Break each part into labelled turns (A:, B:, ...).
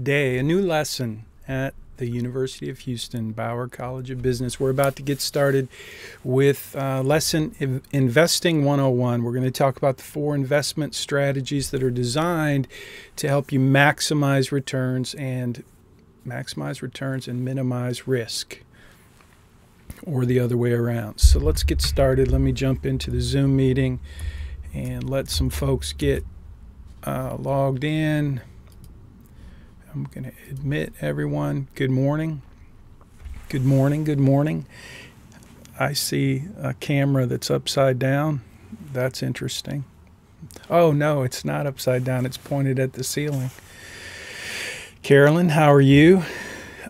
A: day, a new lesson at the University of Houston Bauer College of Business. We're about to get started with uh, lesson Investing 101. We're going to talk about the four investment strategies that are designed to help you maximize returns and maximize returns and minimize risk or the other way around. So let's get started. Let me jump into the Zoom meeting and let some folks get uh, logged in. I'm going to admit everyone. Good morning. Good morning. Good morning. I see a camera that's upside down. That's interesting. Oh, no, it's not upside down. It's pointed at the ceiling. Carolyn, how are you?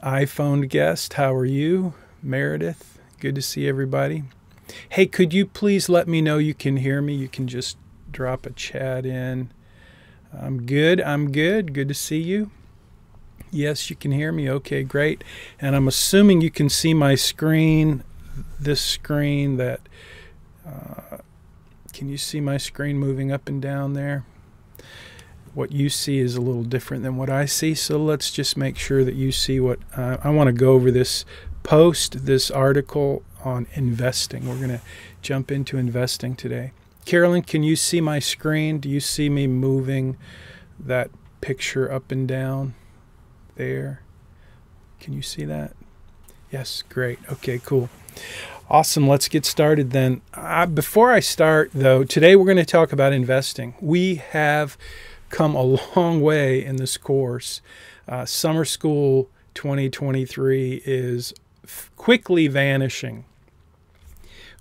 A: iPhone guest, how are you? Meredith, good to see everybody. Hey, could you please let me know you can hear me? You can just drop a chat in. I'm good. I'm good. Good to see you. Yes, you can hear me. Okay, great. And I'm assuming you can see my screen, this screen that, uh, can you see my screen moving up and down there? What you see is a little different than what I see. So let's just make sure that you see what uh, I want to go over this post, this article on investing. We're going to jump into investing today. Carolyn, can you see my screen? Do you see me moving that picture up and down? There. Can you see that? Yes, great. Okay, cool. Awesome. Let's get started then. Uh, before I start, though, today we're going to talk about investing. We have come a long way in this course. Uh, summer school 2023 is quickly vanishing.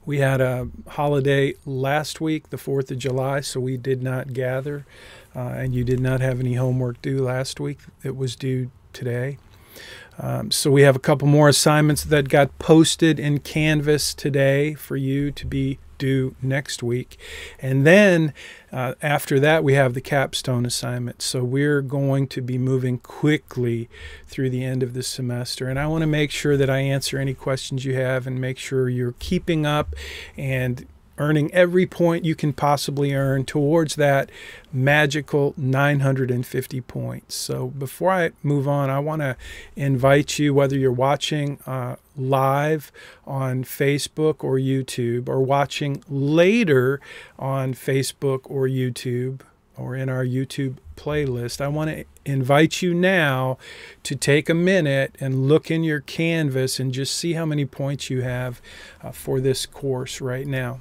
A: We had a holiday last week, the 4th of July, so we did not gather, uh, and you did not have any homework due last week. It was due today. Um, so we have a couple more assignments that got posted in Canvas today for you to be due next week. And then uh, after that, we have the capstone assignment. So we're going to be moving quickly through the end of the semester. And I want to make sure that I answer any questions you have and make sure you're keeping up and earning every point you can possibly earn towards that magical 950 points. So before I move on, I want to invite you, whether you're watching uh, live on Facebook or YouTube, or watching later on Facebook or YouTube, or in our YouTube playlist, I want to invite you now to take a minute and look in your canvas and just see how many points you have uh, for this course right now.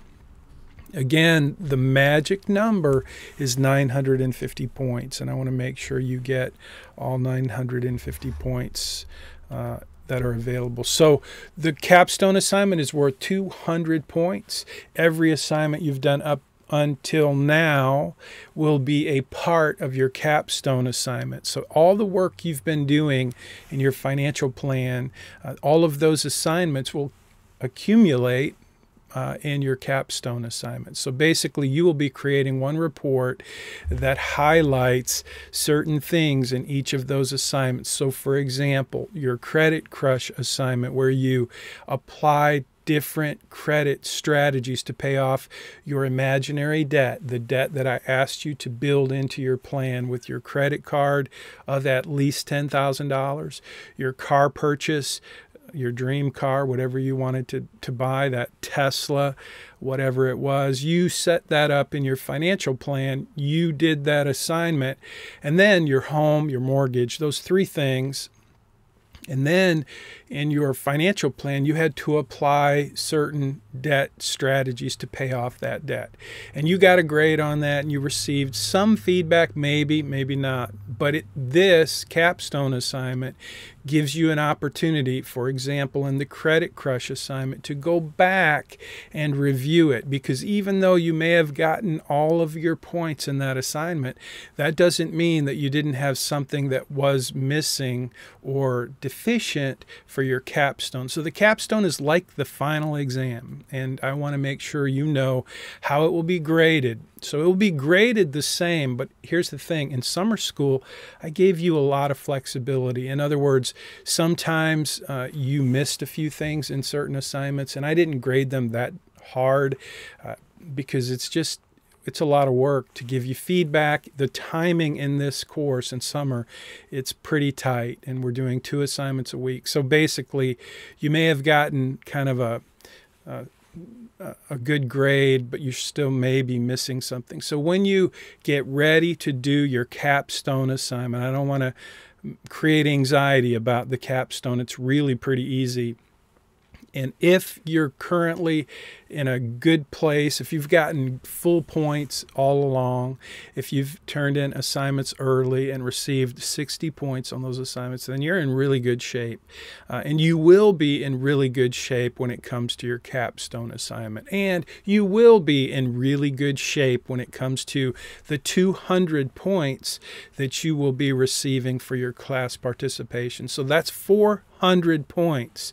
A: Again, the magic number is 950 points, and I want to make sure you get all 950 points uh, that are available. So the capstone assignment is worth 200 points. Every assignment you've done up until now will be a part of your capstone assignment. So, all the work you've been doing in your financial plan, uh, all of those assignments will accumulate uh, in your capstone assignment. So basically, you will be creating one report that highlights certain things in each of those assignments. So, for example, your Credit Crush assignment, where you apply different credit strategies to pay off your imaginary debt, the debt that I asked you to build into your plan with your credit card of at least $10,000, your car purchase your dream car, whatever you wanted to, to buy, that Tesla, whatever it was, you set that up in your financial plan. You did that assignment. And then your home, your mortgage, those three things. And then in your financial plan, you had to apply certain debt strategies to pay off that debt. And you got a grade on that and you received some feedback, maybe, maybe not. But it, this capstone assignment gives you an opportunity, for example, in the Credit Crush assignment, to go back and review it. Because even though you may have gotten all of your points in that assignment, that doesn't mean that you didn't have something that was missing or deficient for your capstone. So the capstone is like the final exam, and I want to make sure you know how it will be graded. So it will be graded the same, but here's the thing in summer school, I gave you a lot of flexibility. In other words, sometimes uh, you missed a few things in certain assignments, and I didn't grade them that hard uh, because it's just it's a lot of work to give you feedback. The timing in this course in summer, it's pretty tight, and we're doing two assignments a week. So basically, you may have gotten kind of a, a a good grade, but you still may be missing something. So when you get ready to do your capstone assignment, I don't want to create anxiety about the capstone. It's really pretty easy. And if you're currently in a good place, if you've gotten full points all along, if you've turned in assignments early and received 60 points on those assignments, then you're in really good shape. Uh, and you will be in really good shape when it comes to your capstone assignment. And you will be in really good shape when it comes to the 200 points that you will be receiving for your class participation. So that's 400 points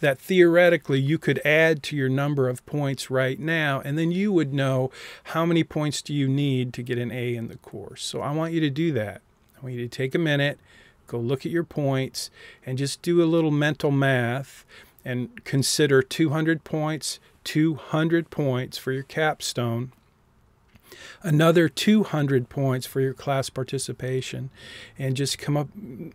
A: that theoretically you could add to your number of points points right now, and then you would know how many points do you need to get an A in the course. So I want you to do that. I want you to take a minute, go look at your points, and just do a little mental math and consider 200 points, 200 points for your capstone another 200 points for your class participation and just come up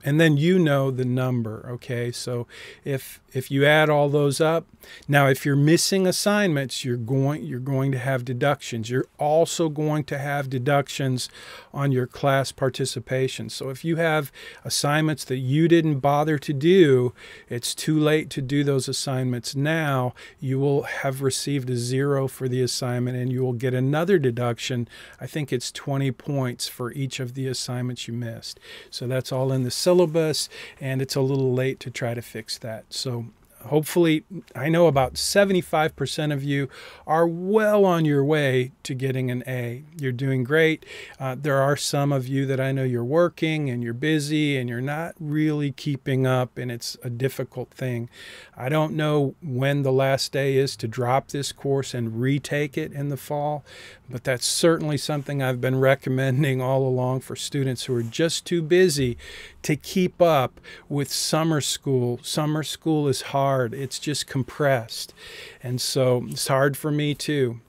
A: and then you know the number okay? So if if you add all those up now if you're missing assignments you're going you're going to have deductions. You're also going to have deductions on your class participation. So if you have assignments that you didn't bother to do it's too late to do those assignments now. You will have received a zero for the assignment and you will get another deduction I think it's 20 points for each of the assignments you missed. So that's all in the syllabus, and it's a little late to try to fix that. So hopefully, I know about 75% of you are well on your way to getting an A. You're doing great. Uh, there are some of you that I know you're working and you're busy and you're not really keeping up, and it's a difficult thing. I don't know when the last day is to drop this course and retake it in the fall, but that's certainly something I've been recommending all along for students who are just too busy to keep up with summer school. Summer school is hard, it's just compressed. And so it's hard for me too.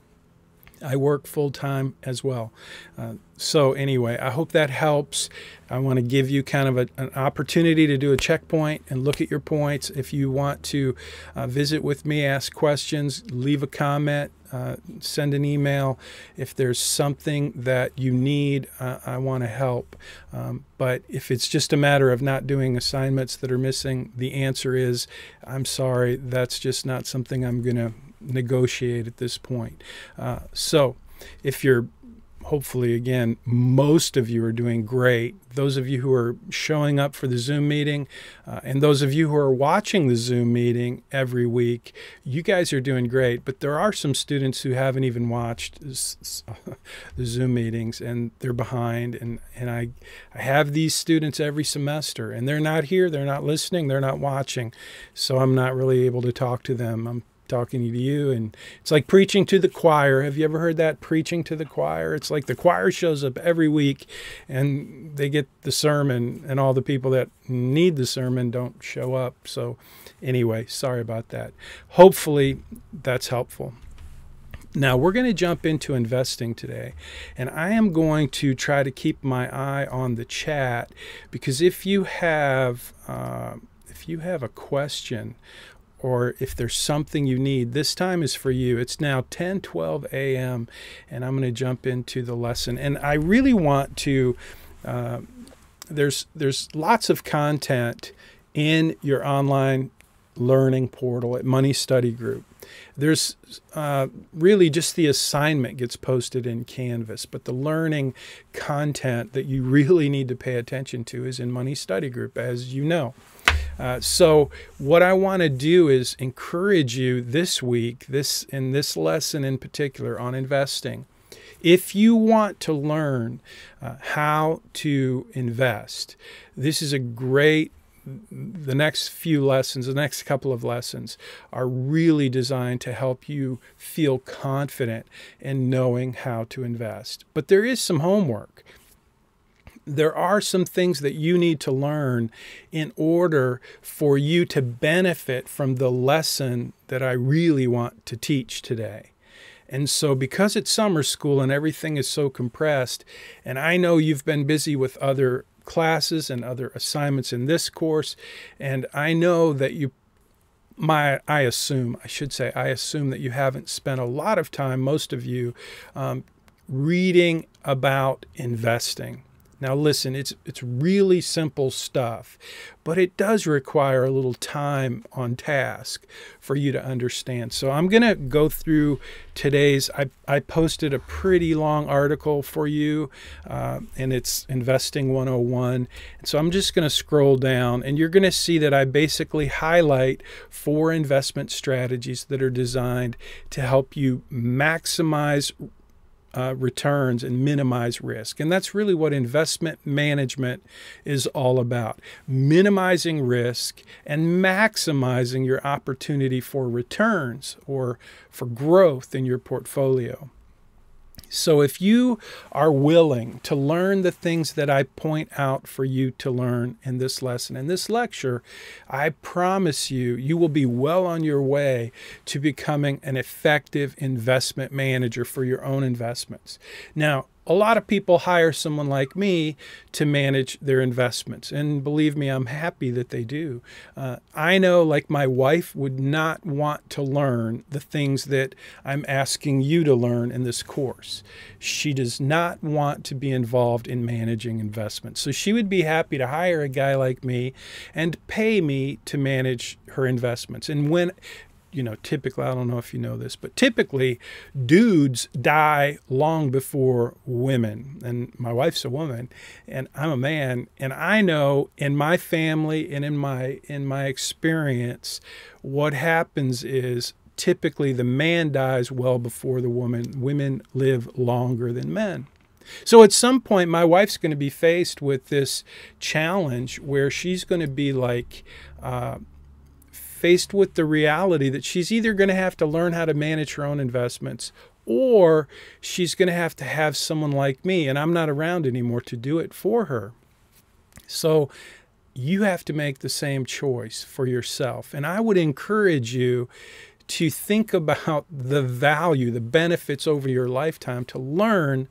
A: I work full time as well. Uh, so, anyway, I hope that helps. I want to give you kind of a, an opportunity to do a checkpoint and look at your points. If you want to uh, visit with me, ask questions, leave a comment, uh, send an email. If there's something that you need, uh, I want to help. Um, but if it's just a matter of not doing assignments that are missing, the answer is I'm sorry, that's just not something I'm going to negotiate at this point. Uh, so if you're hopefully again most of you are doing great. Those of you who are showing up for the zoom meeting uh, and those of you who are watching the zoom meeting every week you guys are doing great. But there are some students who haven't even watched the zoom meetings and they're behind. And, and I, I have these students every semester and they're not here they're not listening they're not watching. So i'm not really able to talk to them. I'm talking to you and it's like preaching to the choir. Have you ever heard that preaching to the choir? It's like the choir shows up every week and they get the sermon and all the people that need the sermon don't show up. So anyway sorry about that. Hopefully that's helpful. Now, we're going to jump into investing today, and I am going to try to keep my eye on the chat because if you have uh, if you have a question or if there's something you need, this time is for you. It's now 10 12 a.m., and I'm going to jump into the lesson. And I really want to, uh, there's, there's lots of content in your online learning portal at Money Study Group. There's uh, really just the assignment gets posted in Canvas, but the learning content that you really need to pay attention to is in Money Study Group, as you know. Uh, so what I want to do is encourage you this week, this in this lesson in particular on investing. If you want to learn uh, how to invest, this is a great the next few lessons, the next couple of lessons, are really designed to help you feel confident in knowing how to invest. But there is some homework there are some things that you need to learn in order for you to benefit from the lesson that I really want to teach today. And so, because it's summer school and everything is so compressed, and I know you've been busy with other classes and other assignments in this course, and I know that you my I assume I should say I assume that you haven't spent a lot of time, most of you, um, reading about investing. Now listen, it's it's really simple stuff, but it does require a little time on task for you to understand. So I'm going to go through today's I, I posted a pretty long article for you uh, and it's investing 101 and so i'm just going to scroll down and you're going to see that i basically highlight four investment strategies that are designed to help you maximize uh, returns and minimize risk. And that's really what investment management is all about minimizing risk and maximizing your opportunity for returns or for growth in your portfolio. So, if you are willing to learn the things that I point out for you to learn in this lesson, in this lecture, I promise you, you will be well on your way to becoming an effective investment manager for your own investments. Now, a lot of people hire someone like me to manage their investments. And believe me, I'm happy that they do. Uh, I know, like my wife, would not want to learn the things that I'm asking you to learn in this course. She does not want to be involved in managing investments. So she would be happy to hire a guy like me and pay me to manage her investments. And when you know, typically, I don't know if you know this, but typically dudes die long before women. And my wife's a woman and I'm a man. And I know in my family and in my, in my experience, what happens is typically the man dies well before the woman. Women live longer than men. So at some point, my wife's going to be faced with this challenge where she's going to be like, uh, faced with the reality that she's either going to have to learn how to manage her own investments or she's going to have to have someone like me, and I'm not around anymore to do it for her. So you have to make the same choice for yourself. And I would encourage you to think about the value, the benefits over your lifetime to learn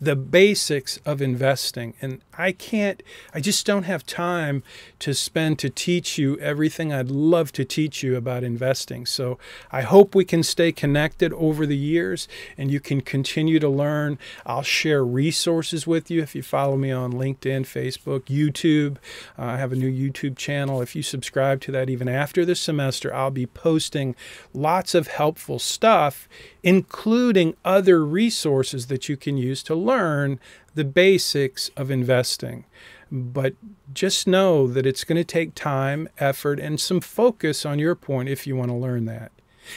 A: the basics of investing. And I can't, I just don't have time to spend to teach you everything I'd love to teach you about investing. So I hope we can stay connected over the years and you can continue to learn. I'll share resources with you if you follow me on LinkedIn, Facebook, YouTube. Uh, I have a new YouTube channel. If you subscribe to that even after the semester, I'll be posting lots of helpful stuff, including other resources that you can use to learn the basics of investing. But just know that it's going to take time, effort, and some focus on your point if you want to learn that.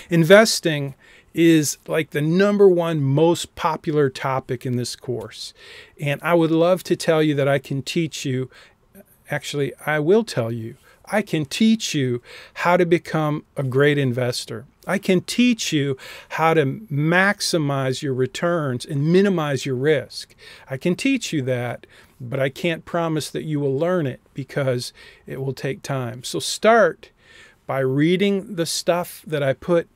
A: Investing is like the number one most popular topic in this course. And I would love to tell you that I can teach you, actually, I will tell you, I can teach you how to become a great investor. I can teach you how to maximize your returns and minimize your risk. I can teach you that, but I can't promise that you will learn it because it will take time. So start by reading the stuff that I put,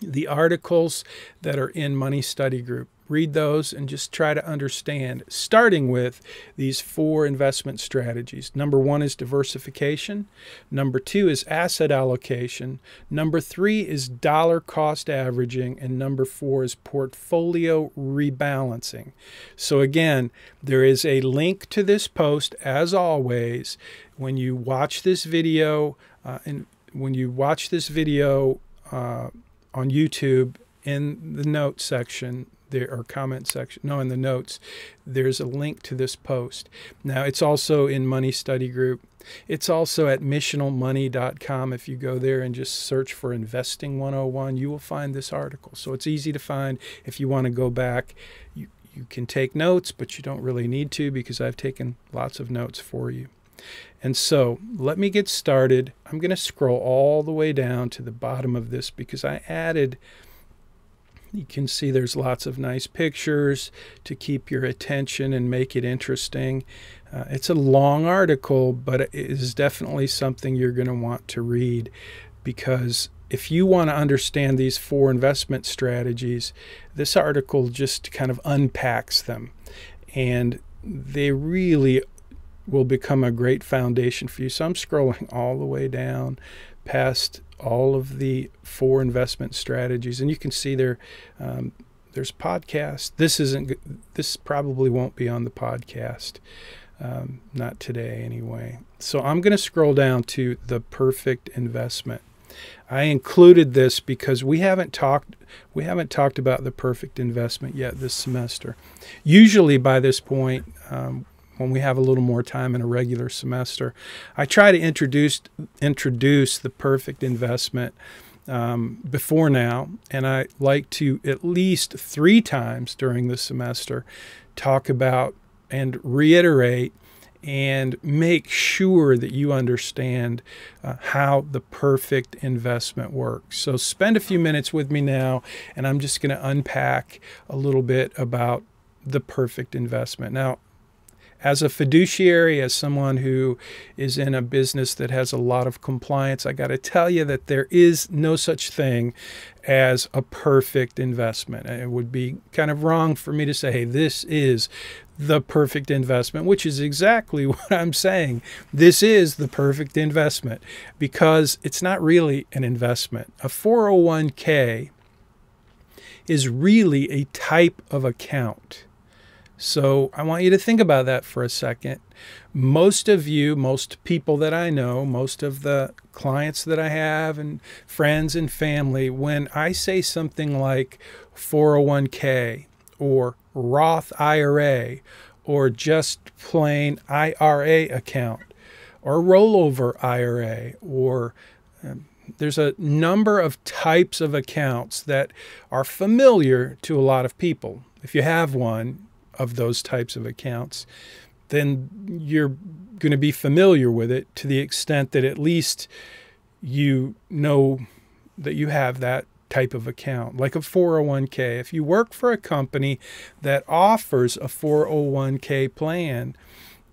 A: the articles that are in Money Study Group read those and just try to understand, starting with these four investment strategies. Number one is diversification. Number two is asset allocation. Number three is dollar cost averaging. And number four is portfolio rebalancing. So, again, there is a link to this post as always. When you watch this video, uh, and when you watch this video uh, on YouTube, in the notes section, there or comment section no in the notes there's a link to this post. Now it's also in money study group. It's also at missionalmoney.com if you go there and just search for investing 101 you will find this article. So it's easy to find. If you want to go back you, you can take notes but you don't really need to because i've taken lots of notes for you. And so let me get started. I'm going to scroll all the way down to the bottom of this because I added you can see there's lots of nice pictures to keep your attention and make it interesting. Uh, it's a long article, but it is definitely something you're going to want to read because if you want to understand these four investment strategies, this article just kind of unpacks them. And they really will become a great foundation for you. So I'm scrolling all the way down past all of the four investment strategies, and you can see there. Um, there's podcasts. This isn't. This probably won't be on the podcast. Um, not today, anyway. So I'm going to scroll down to the perfect investment. I included this because we haven't talked we haven't talked about the perfect investment yet this semester. Usually by this point, um, when we have a little more time in a regular semester, I try to introduce introduce the perfect investment um, before now, and I like to at least three times during the semester talk about and reiterate and make sure that you understand uh, how the perfect investment works. So, spend a few minutes with me now, and I'm just going to unpack a little bit about the perfect investment. Now, as a fiduciary, as someone who is in a business that has a lot of compliance, I got to tell you that there is no such thing as a perfect investment. It would be kind of wrong for me to say, hey, this is the perfect investment, which is exactly what I'm saying. This is the perfect investment because it's not really an investment. A 401k is really a type of account. So I want you to think about that for a second. Most of you, most people that I know, most of the clients that I have, and friends and family, when I say something like 401k or Roth IRA or just plain IRA account or rollover IRA or um, there's a number of types of accounts that are familiar to a lot of people. If you have one, of those types of accounts, then you're going to be familiar with it to the extent that at least you know that you have that type of account, like a 401k. If you work for a company that offers a 401k plan,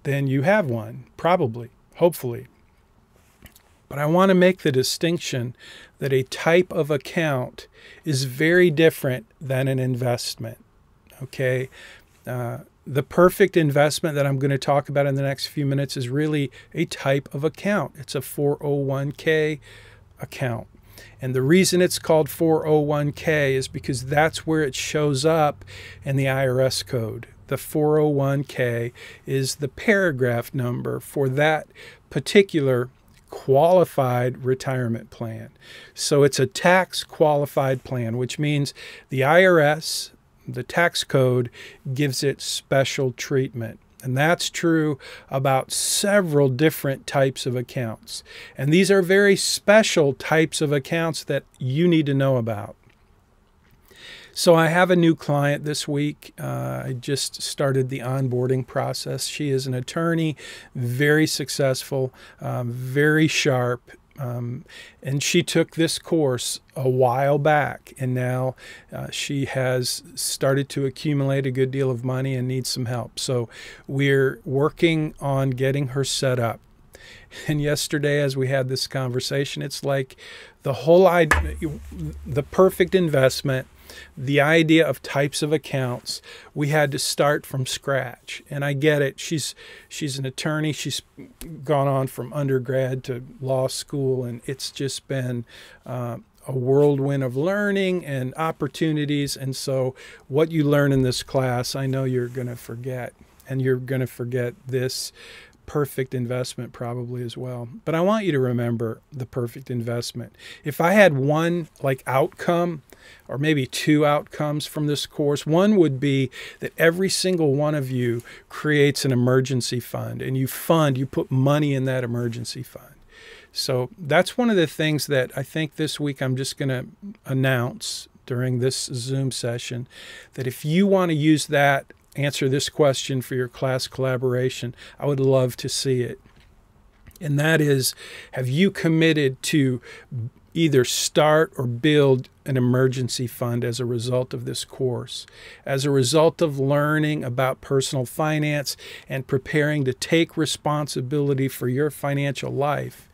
A: then you have one, probably, hopefully. But I want to make the distinction that a type of account is very different than an investment. Okay? Uh, the perfect investment that I'm going to talk about in the next few minutes is really a type of account. It's a 401k account. And the reason it's called 401k is because that's where it shows up in the IRS code. The 401k is the paragraph number for that particular qualified retirement plan. So it's a tax qualified plan, which means the IRS the tax code gives it special treatment. And that's true about several different types of accounts. And these are very special types of accounts that you need to know about. So I have a new client this week. Uh, I just started the onboarding process. She is an attorney, very successful, um, very sharp, um, and she took this course a while back, and now uh, she has started to accumulate a good deal of money and needs some help. So we're working on getting her set up. And yesterday, as we had this conversation, it's like the whole idea, the perfect investment the idea of types of accounts, we had to start from scratch. And I get it. She's she's an attorney. She's gone on from undergrad to law school, and it's just been uh, a whirlwind of learning and opportunities. And so, what you learn in this class, I know you're going to forget, and you're going to forget this perfect investment probably as well. But I want you to remember the perfect investment. If I had one like outcome or maybe two outcomes from this course, one would be that every single one of you creates an emergency fund and you fund, you put money in that emergency fund. So that's one of the things that I think this week I'm just going to announce during this Zoom session that if you want to use that answer this question for your class collaboration, I would love to see it. And that is Have you committed to either start or build an emergency fund as a result of this course? As a result of learning about personal finance and preparing to take responsibility for your financial life,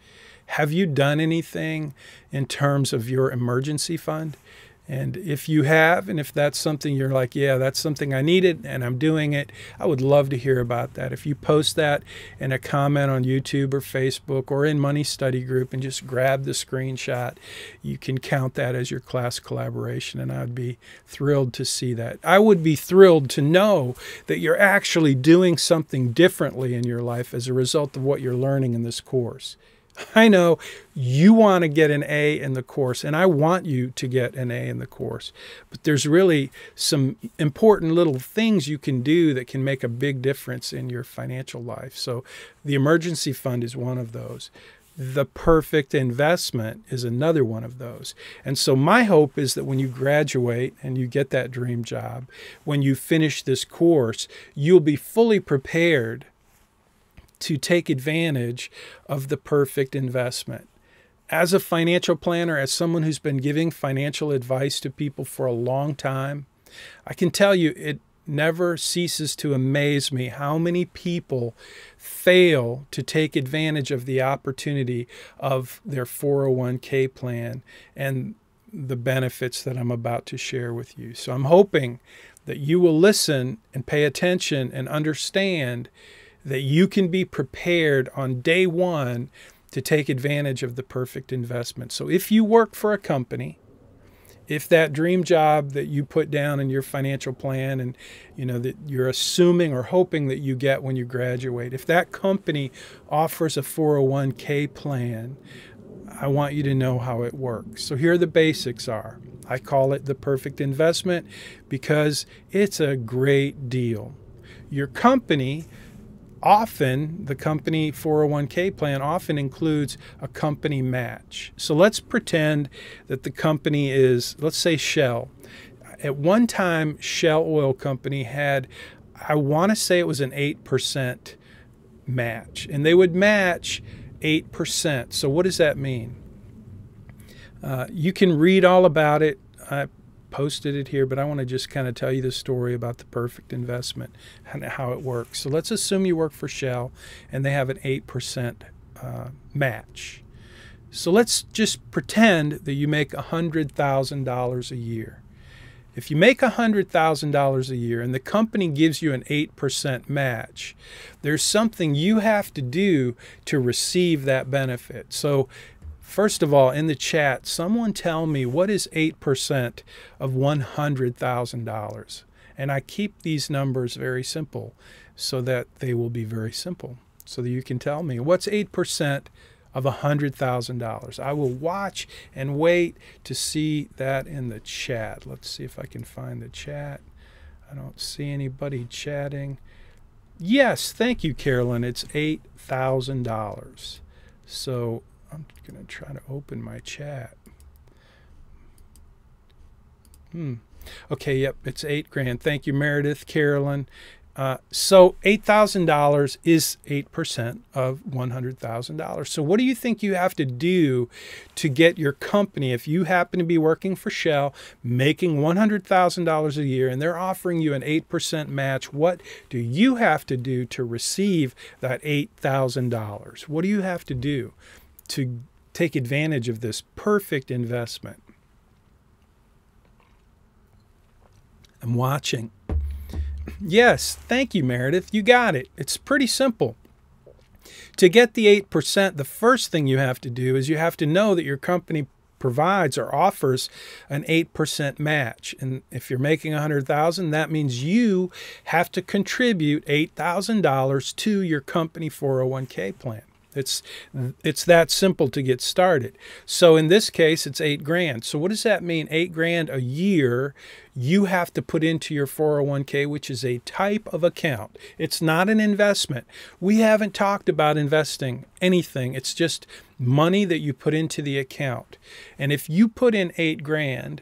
A: have you done anything in terms of your emergency fund? And if you have, and if that's something you're like, yeah, that's something I needed and I'm doing it, I would love to hear about that. If you post that in a comment on YouTube or Facebook or in Money Study Group and just grab the screenshot, you can count that as your class collaboration. And I'd be thrilled to see that. I would be thrilled to know that you're actually doing something differently in your life as a result of what you're learning in this course. I know you want to get an A in the course, and I want you to get an A in the course. But there's really some important little things you can do that can make a big difference in your financial life. So, the emergency fund is one of those. The perfect investment is another one of those. And so, my hope is that when you graduate and you get that dream job, when you finish this course, you'll be fully prepared to take advantage of the perfect investment. As a financial planner, as someone who's been giving financial advice to people for a long time, I can tell you it never ceases to amaze me how many people fail to take advantage of the opportunity of their 401k plan and the benefits that I'm about to share with you. So I'm hoping that you will listen and pay attention and understand that you can be prepared on day one to take advantage of the perfect investment. So if you work for a company, if that dream job that you put down in your financial plan and you know that you're assuming or hoping that you get when you graduate if that company offers a 401k plan i want you to know how it works. So here the basics are. I call it the perfect investment because it's a great deal. Your company often the company 401k plan often includes a company match. So let's pretend that the company is, let's say Shell. At one time, Shell Oil Company had, I want to say it was an 8% match, and they would match 8%. So what does that mean? Uh, you can read all about it. I posted it here, but I want to just kind of tell you the story about the perfect investment and how it works. So let's assume you work for Shell and they have an 8% uh, match. So let's just pretend that you make $100,000 a year. If you make $100,000 a year and the company gives you an 8% match, there's something you have to do to receive that benefit. So First of all, in the chat, someone tell me what is 8% of $100,000? And I keep these numbers very simple so that they will be very simple. So that you can tell me what's 8% of $100,000. I will watch and wait to see that in the chat. Let's see if I can find the chat. I don't see anybody chatting. Yes, thank you, Carolyn. It's $8,000. So I'm going to try to open my chat. Hmm. Okay, yep, it's eight grand. Thank you, Meredith, Carolyn. Uh, so $8,000 is 8% of $100,000. So what do you think you have to do to get your company, if you happen to be working for Shell, making $100,000 a year, and they're offering you an 8% match, what do you have to do to receive that $8,000? What do you have to do? To take advantage of this perfect investment. I'm watching. Yes, thank you, Meredith. You got it. It's pretty simple. To get the 8%, the first thing you have to do is you have to know that your company provides or offers an 8% match. And if you're making 100,000, that means you have to contribute $8,000 to your company 401k plan. It's it's that simple to get started. So in this case, it's eight grand. So what does that mean? Eight grand a year you have to put into your 401k, which is a type of account. It's not an investment. We haven't talked about investing anything. It's just money that you put into the account. And if you put in eight grand,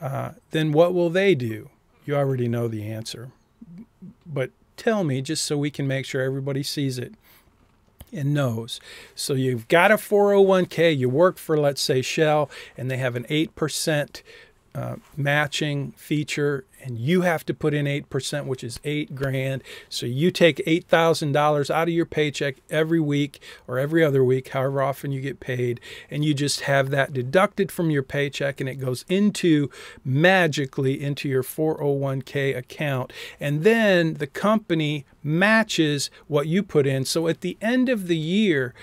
A: uh, then what will they do? You already know the answer. But tell me just so we can make sure everybody sees it and knows. So you've got a 401k, you work for, let's say, Shell, and they have an 8% uh, matching feature and you have to put in 8%, which is eight grand. So you take $8,000 out of your paycheck every week or every other week, however often you get paid, and you just have that deducted from your paycheck and it goes into magically into your 401k account. And then the company matches what you put in. So at the end of the year,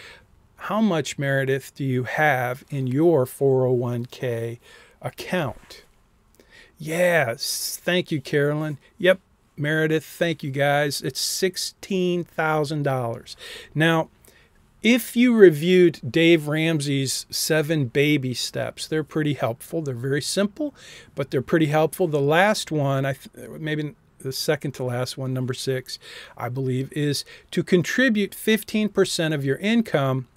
A: how much Meredith do you have in your 401k account? Yes. Thank you, Carolyn. Yep. Meredith, thank you guys. It's $16,000. Now, if you reviewed Dave Ramsey's seven baby steps, they're pretty helpful. They're very simple, but they're pretty helpful. The last one, I maybe the second to last one, number six, I believe, is to contribute 15% of your income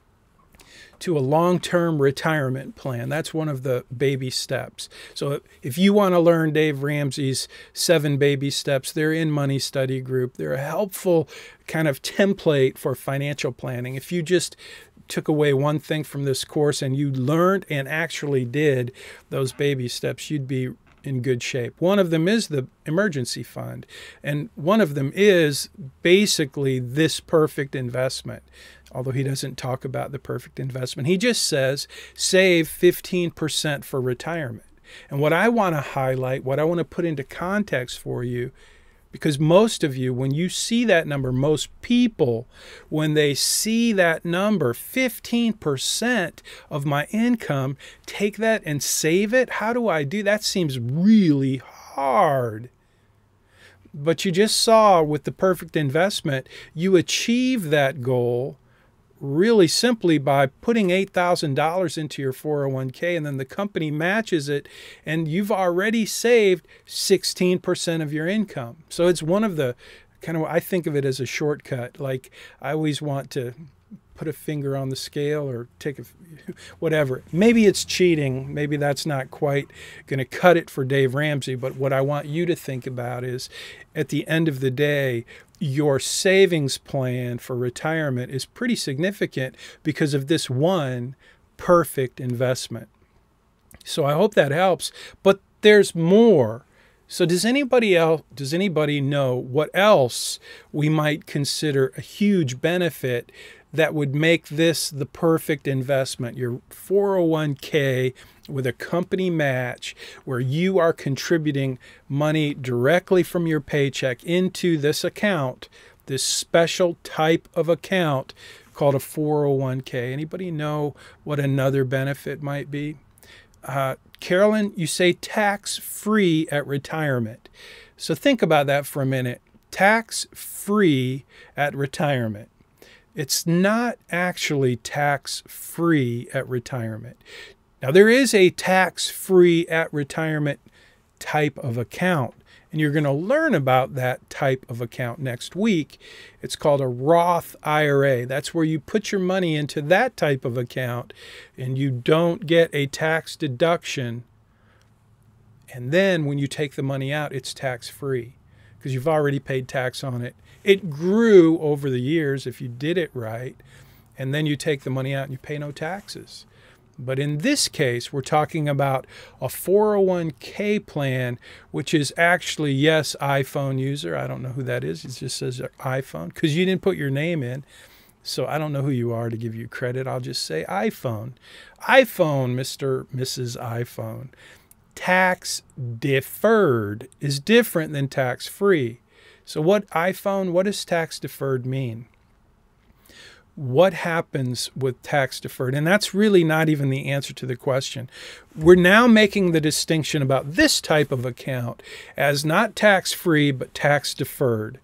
A: to a long term retirement plan. That's one of the baby steps. So if you want to learn Dave Ramsey's seven baby steps, they're in Money Study Group. They're a helpful kind of template for financial planning. If you just took away one thing from this course and you learned and actually did those baby steps, you'd be in good shape. One of them is the emergency fund, and one of them is basically this perfect investment. Although he doesn't talk about the perfect investment, he just says save 15% for retirement. And what I want to highlight, what I want to put into context for you, because most of you, when you see that number, most people, when they see that number, 15% of my income, take that and save it. How do I do that? Seems really hard. But you just saw with the perfect investment, you achieve that goal really simply by putting $8,000 into your 401k and then the company matches it and you've already saved 16% of your income. So it's one of the kind of I think of it as a shortcut. Like I always want to put a finger on the scale or take a whatever. Maybe it's cheating. Maybe that's not quite going to cut it for Dave Ramsey, but what I want you to think about is at the end of the day, your savings plan for retirement is pretty significant because of this one perfect investment. So I hope that helps, but there's more. So does anybody else does anybody know what else we might consider a huge benefit that would make this the perfect investment? Your 401k with a company match where you are contributing money directly from your paycheck into this account, this special type of account called a 401k. Anybody know what another benefit might be? Uh, Carolyn, you say tax free at retirement. So think about that for a minute. Tax free at retirement. It's not actually tax free at retirement. Now, there is a tax free at retirement type of account, and you're going to learn about that type of account next week. It's called a Roth IRA. That's where you put your money into that type of account and you don't get a tax deduction. And then when you take the money out, it's tax free because you've already paid tax on it. It grew over the years if you did it right. And then you take the money out and you pay no taxes. But in this case, we're talking about a 401k plan, which is actually, yes, iPhone user. I don't know who that is. It just says iPhone because you didn't put your name in. So I don't know who you are to give you credit. I'll just say iPhone. iPhone, Mr. Mrs. iPhone. Tax deferred is different than tax free. So what iPhone, what does tax deferred mean? what happens with tax deferred? And that's really not even the answer to the question. We're now making the distinction about this type of account as not tax free, but tax deferred,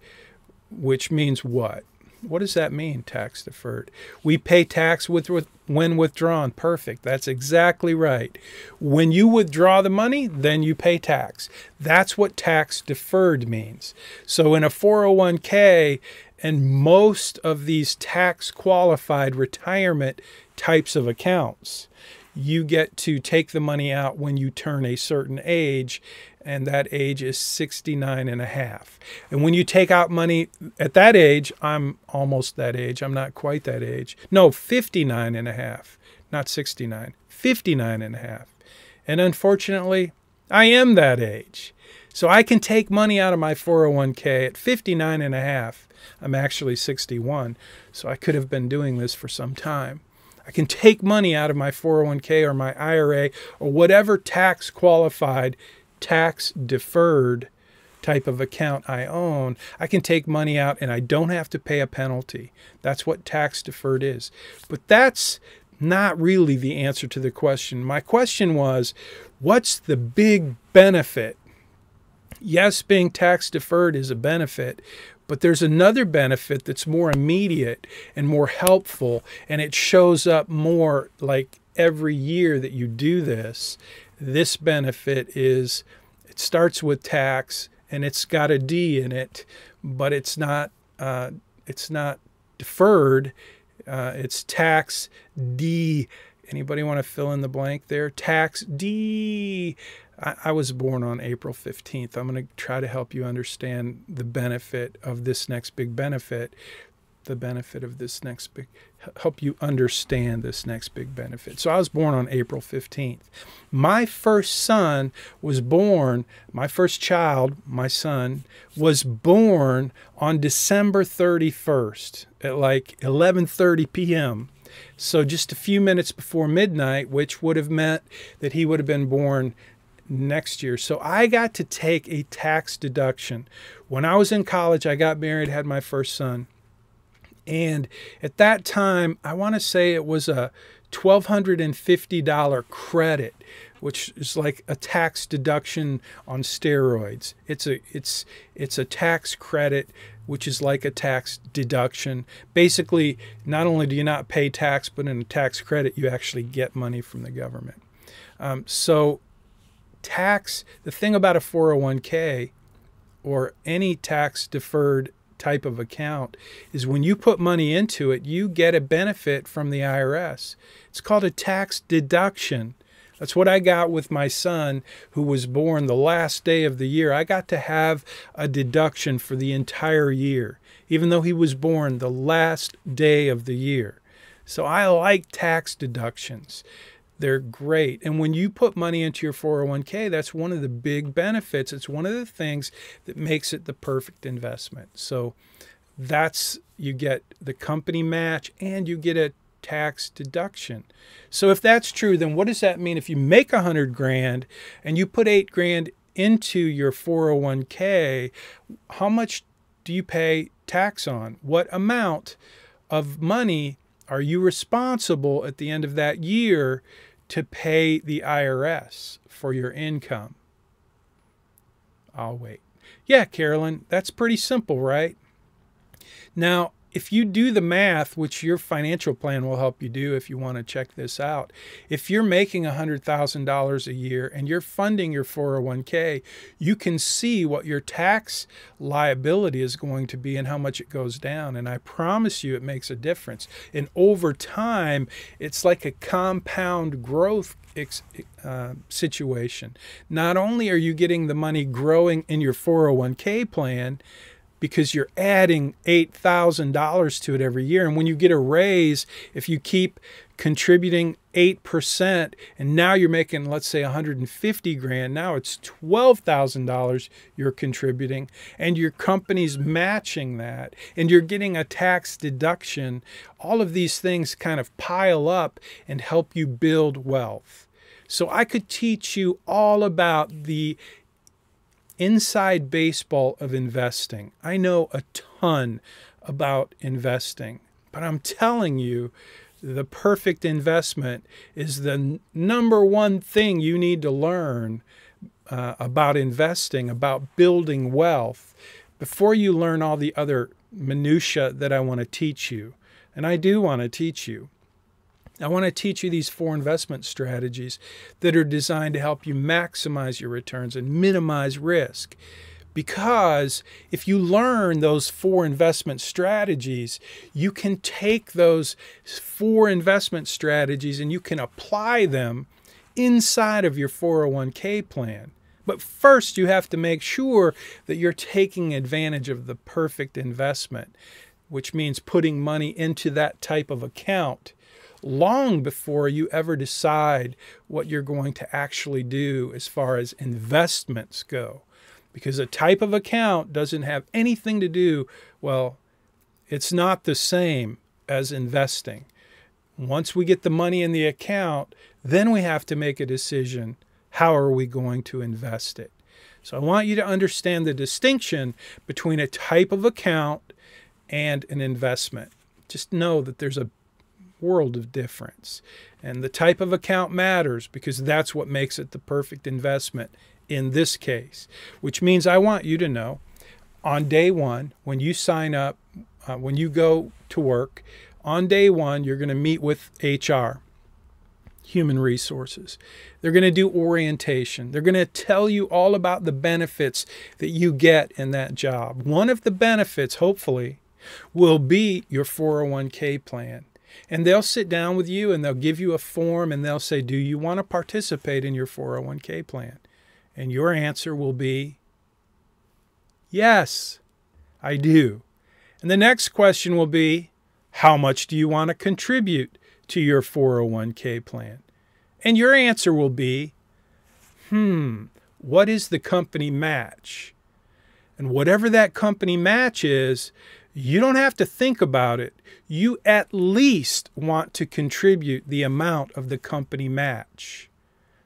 A: which means what? What does that mean, tax deferred? We pay tax with, with, when withdrawn. Perfect. That's exactly right. When you withdraw the money, then you pay tax. That's what tax deferred means. So in a 401k, and most of these tax qualified retirement types of accounts, you get to take the money out when you turn a certain age, and that age is 69 and a half. And when you take out money at that age, I'm almost that age, I'm not quite that age. No, 59 and a half, not 69, 59 and a half. And unfortunately, I am that age. So I can take money out of my 401k at 59 and a half. I'm actually 61, so I could have been doing this for some time. I can take money out of my 401k or my IRA or whatever tax qualified, tax deferred type of account I own. I can take money out and I don't have to pay a penalty. That's what tax deferred is. But that's not really the answer to the question. My question was what's the big benefit? Yes, being tax deferred is a benefit, but there's another benefit that's more immediate and more helpful, and it shows up more like every year that you do this. This benefit is it starts with tax and it's got a D in it, but it's not uh, it's not deferred. Uh, it's tax D. Anybody want to fill in the blank there? Tax D. I, I was born on April 15th. I'm going to try to help you understand the benefit of this next big benefit, the benefit of this next big, help you understand this next big benefit. So I was born on April 15th. My first son was born, my first child, my son, was born on December 31st at like 11:30 p.m. So just a few minutes before midnight, which would have meant that he would have been born next year. So I got to take a tax deduction. When I was in college, I got married, had my first son. And at that time, I want to say it was a $1,250 credit, which is like a tax deduction on steroids. It's a, it's, it's a tax credit which is like a tax deduction. Basically, not only do you not pay tax, but in a tax credit, you actually get money from the government. Um, so tax, the thing about a 401k or any tax deferred type of account is when you put money into it, you get a benefit from the IRS. It's called a tax deduction. That's what I got with my son who was born the last day of the year. I got to have a deduction for the entire year, even though he was born the last day of the year. So I like tax deductions. They're great. And when you put money into your 401k, that's one of the big benefits. It's one of the things that makes it the perfect investment. So that's you get the company match and you get a tax deduction. So if that's true, then what does that mean if you make a 100 grand and you put 8 grand into your 401k, how much do you pay tax on? What amount of money are you responsible at the end of that year to pay the IRS for your income? I'll wait. Yeah, Carolyn, that's pretty simple, right? Now, if you do the math, which your financial plan will help you do if you want to check this out, if you're making $100,000 a year and you're funding your 401k, you can see what your tax liability is going to be and how much it goes down. And I promise you, it makes a difference. And over time, it's like a compound growth uh, situation. Not only are you getting the money growing in your 401k plan, because you're adding $8,000 to it every year. And when you get a raise, if you keep contributing 8% and now you're making let's say 150 grand now it's $12,000 you're contributing and your company's matching that and you're getting a tax deduction all of these things kind of pile up and help you build wealth so I could teach you all about the inside baseball of investing. I know a ton about investing, but I'm telling you, the perfect investment is the number one thing you need to learn uh, about investing, about building wealth, before you learn all the other minutiae that I want to teach you. And I do want to teach you. I want to teach you these four investment strategies that are designed to help you maximize your returns and minimize risk. Because if you learn those four investment strategies, you can take those four investment strategies and you can apply them inside of your 401k plan. But first, you have to make sure that you're taking advantage of the perfect investment, which means putting money into that type of account long before you ever decide what you're going to actually do as far as investments go. Because a type of account doesn't have anything to do, well, it's not the same as investing. Once we get the money in the account, then we have to make a decision how are we going to invest it? So I want you to understand the distinction between a type of account and an investment. Just know that there's a world of difference. And the type of account matters because that's what makes it the perfect investment in this case, which means I want you to know on day one, when you sign up, uh, when you go to work, on day one, you're going to meet with HR human resources. They're going to do orientation. They're going to tell you all about the benefits that you get in that job. One of the benefits, hopefully, will be your 401k plan. And they'll sit down with you and they'll give you a form and they'll say, Do you want to participate in your 401k plan? And your answer will be, Yes, I do. And the next question will be, How much do you want to contribute to your 401k plan? And your answer will be, hmm, what is the company match? And whatever that company match is, you don't have to think about it. You at least want to contribute the amount of the company match.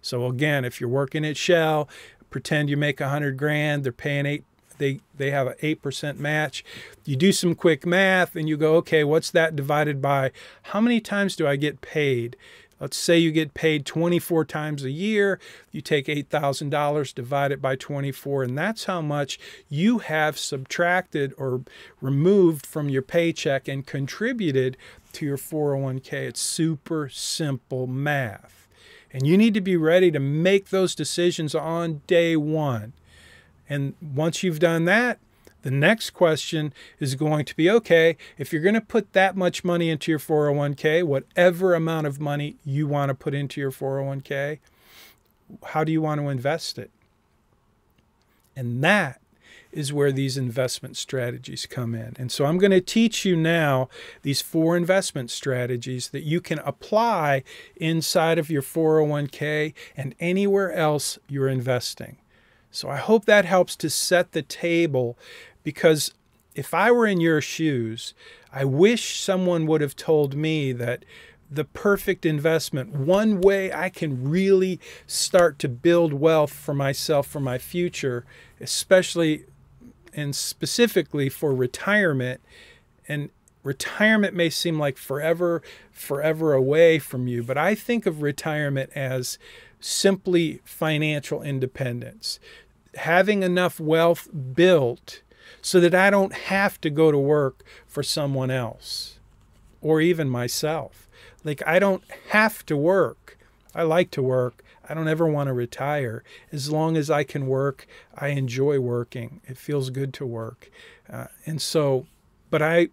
A: So again, if you're working at Shell, pretend you make a hundred grand, they're paying eight they they have an 8% match. You do some quick math and you go, okay, what's that divided by how many times do I get paid? Let's say you get paid 24 times a year. You take $8,000, divide it by 24, and that's how much you have subtracted or removed from your paycheck and contributed to your 401k. It's super simple math. And you need to be ready to make those decisions on day one. And once you've done that, the next question is going to be okay, if you're going to put that much money into your 401k, whatever amount of money you want to put into your 401k, how do you want to invest it? And that is where these investment strategies come in. And so I'm going to teach you now these four investment strategies that you can apply inside of your 401k and anywhere else you're investing. So I hope that helps to set the table because if I were in your shoes, I wish someone would have told me that the perfect investment, one way I can really start to build wealth for myself for my future, especially and specifically for retirement. And retirement may seem like forever, forever away from you, but I think of retirement as simply financial independence, having enough wealth built so that I don't have to go to work for someone else or even myself. Like, I don't have to work. I like to work. I don't ever want to retire. As long as I can work, I enjoy working. It feels good to work. Uh, and so, but I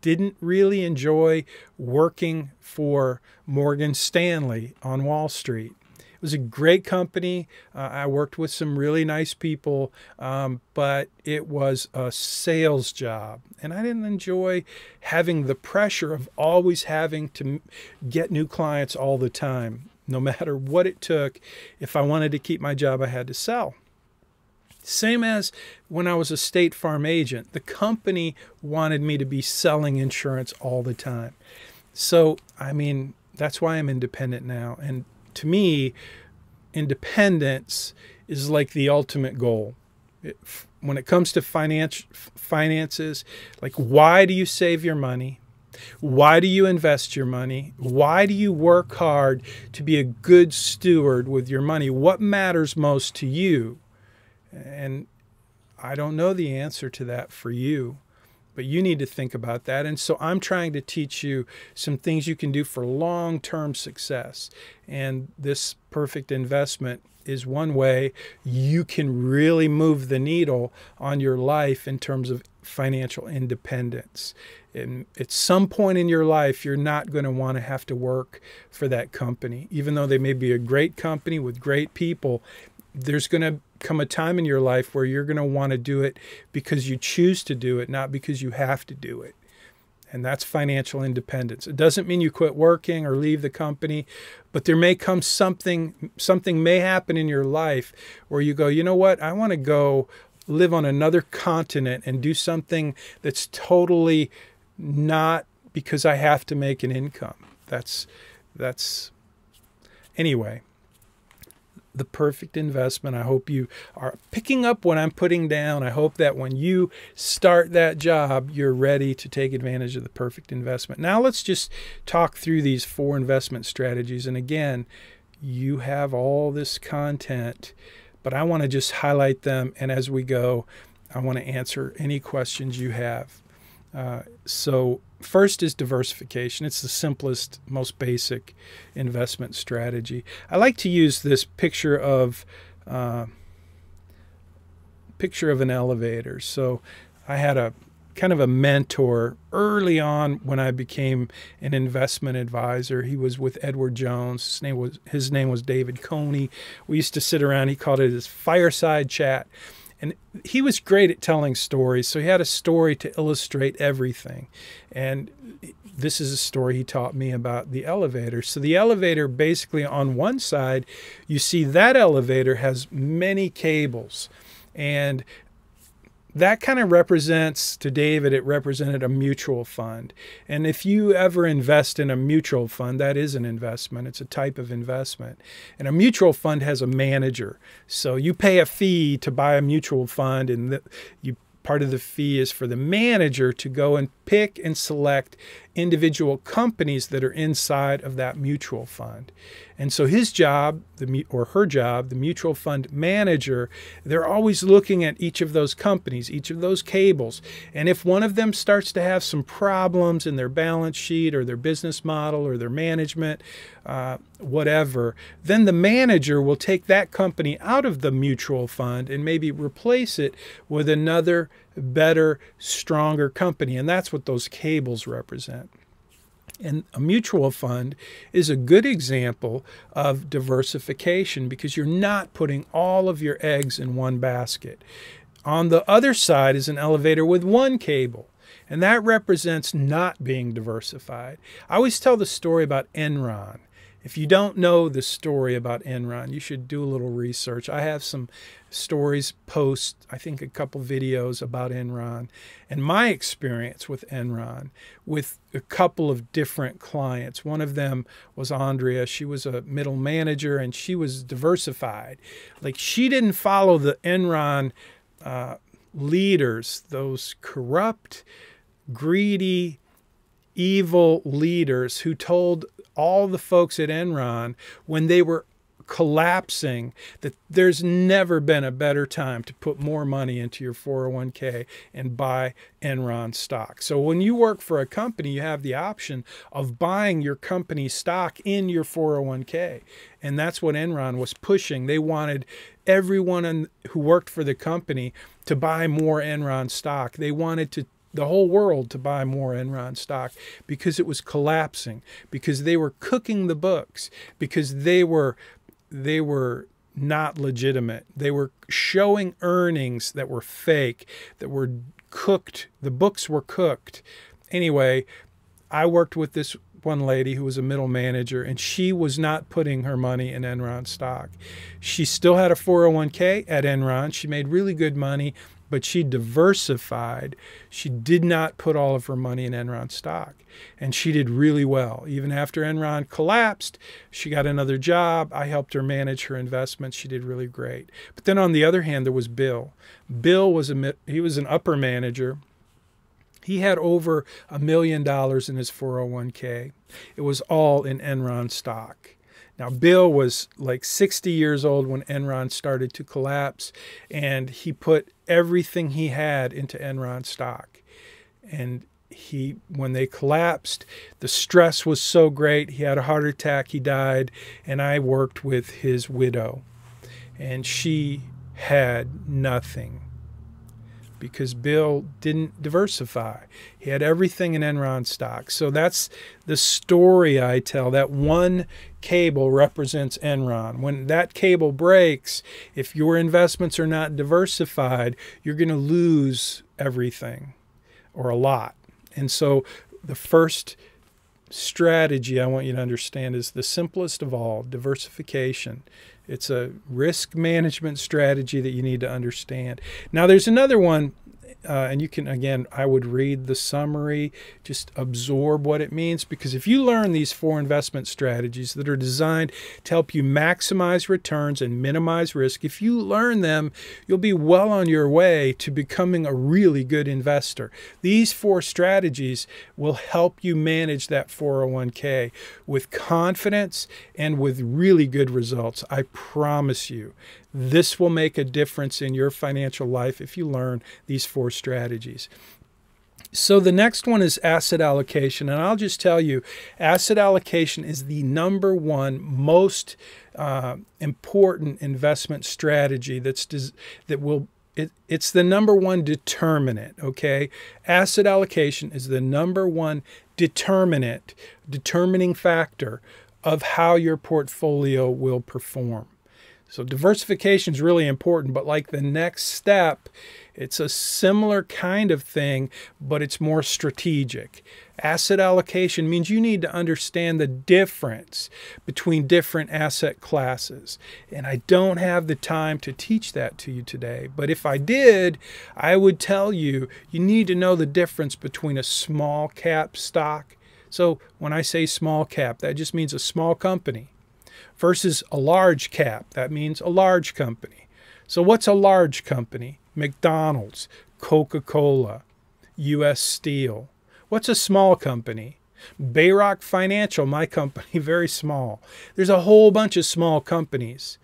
A: didn't really enjoy working for Morgan Stanley on Wall Street was a great company. Uh, I worked with some really nice people, um, but it was a sales job. And I didn't enjoy having the pressure of always having to get new clients all the time. No matter what it took, if I wanted to keep my job, I had to sell. Same as when I was a State Farm agent, the company wanted me to be selling insurance all the time. So, I mean, that's why I'm independent now. And to me, independence is like the ultimate goal. It, when it comes to finance, finances, like why do you save your money? Why do you invest your money? Why do you work hard to be a good steward with your money? What matters most to you? And I don't know the answer to that for you. But you need to think about that. And so I'm trying to teach you some things you can do for long term success. And this perfect investment is one way you can really move the needle on your life in terms of financial independence. And at some point in your life, you're not going to want to have to work for that company. Even though they may be a great company with great people, there's going to come a time in your life where you're going to want to do it because you choose to do it, not because you have to do it. and that's financial independence. It doesn't mean you quit working or leave the company, but there may come something something may happen in your life where you go, "You know what? I want to go live on another continent and do something that's totally not because I have to make an income." That's that's anyway the perfect investment. I hope you are picking up what I'm putting down. I hope that when you start that job, you're ready to take advantage of the perfect investment. Now, let's just talk through these four investment strategies. And again, you have all this content, but I want to just highlight them. And as we go, I want to answer any questions you have. Uh, so, first is diversification. It's the simplest, most basic investment strategy. I like to use this picture of uh, picture of an elevator. So, I had a kind of a mentor early on when I became an investment advisor. He was with Edward Jones. His name was his name was David Coney. We used to sit around. He called it his fireside chat and he was great at telling stories. So he had a story to illustrate everything. And this is a story he taught me about the elevator. So the elevator basically on one side, you see that elevator has many cables. And that kind of represents to David, it represented a mutual fund. And if you ever invest in a mutual fund, that is an investment. It's a type of investment. And a mutual fund has a manager. So you pay a fee to buy a mutual fund, and the, you part of the fee is for the manager to go and pick and select individual companies that are inside of that mutual fund. And so his job, the or her job, the mutual fund manager, they're always looking at each of those companies, each of those cables. And if one of them starts to have some problems in their balance sheet or their business model or their management, uh, whatever, then the manager will take that company out of the mutual fund and maybe replace it with another better, stronger company. And that's what those cables represent. And a mutual fund is a good example of diversification because you're not putting all of your eggs in one basket. On the other side is an elevator with one cable. And that represents not being diversified. I always tell the story about Enron. If you don't know the story about Enron, you should do a little research. I have some stories, post, I think a couple videos about Enron and my experience with Enron with a couple of different clients. One of them was Andrea. She was a middle manager and she was diversified. Like she didn't follow the Enron uh, leaders, those corrupt, greedy, evil leaders who told all the folks at Enron when they were collapsing that there's never been a better time to put more money into your 401k and buy Enron stock. So when you work for a company, you have the option of buying your company stock in your 401k. And that's what Enron was pushing. They wanted everyone who worked for the company to buy more Enron stock. They wanted to the whole world to buy more Enron stock because it was collapsing, because they were cooking the books, because they were they were not legitimate. They were showing earnings that were fake, that were cooked. The books were cooked. Anyway, I worked with this one lady who was a middle manager, and she was not putting her money in Enron stock. She still had a 401k at Enron. She made really good money, but she diversified. She did not put all of her money in Enron stock. And she did really well. Even after Enron collapsed, she got another job. I helped her manage her investments. She did really great. But then on the other hand, there was Bill. Bill was a he was an upper manager. He had over a million dollars in his 401k. It was all in Enron stock. Now, Bill was like 60 years old when Enron started to collapse, and he put everything he had into Enron stock. And he, when they collapsed, the stress was so great. He had a heart attack, he died, and I worked with his widow, and she had nothing because Bill didn't diversify. He had everything in Enron stock. So that's the story I tell. That one cable represents Enron. When that cable breaks, if your investments are not diversified, you're going to lose everything or a lot. And so the first strategy I want you to understand is the simplest of all diversification. It's a risk management strategy that you need to understand. Now, there's another one uh, and you can again i would read the summary just absorb what it means because if you learn these four investment strategies that are designed to help you maximize returns and minimize risk if you learn them you'll be well on your way to becoming a really good investor. These four strategies will help you manage that 401k with confidence and with really good results i promise you this will make a difference in your financial life if you learn these four strategies. So the next one is asset allocation. And I'll just tell you, asset allocation is the number one most uh, important investment strategy that's that will it, it's the number one determinant, okay? Asset allocation is the number one determinant, determining factor of how your portfolio will perform. So diversification is really important, but like the next step, it's a similar kind of thing, but it's more strategic. Asset allocation means you need to understand the difference between different asset classes. And I don't have the time to teach that to you today. But if I did, I would tell you you need to know the difference between a small cap stock. So when I say small cap, that just means a small company versus a large cap. That means a large company. So, what's a large company? McDonald's, Coca Cola, U.S. Steel. What's a small company? Bayrock Financial, my company, very small. There's a whole bunch of small companies.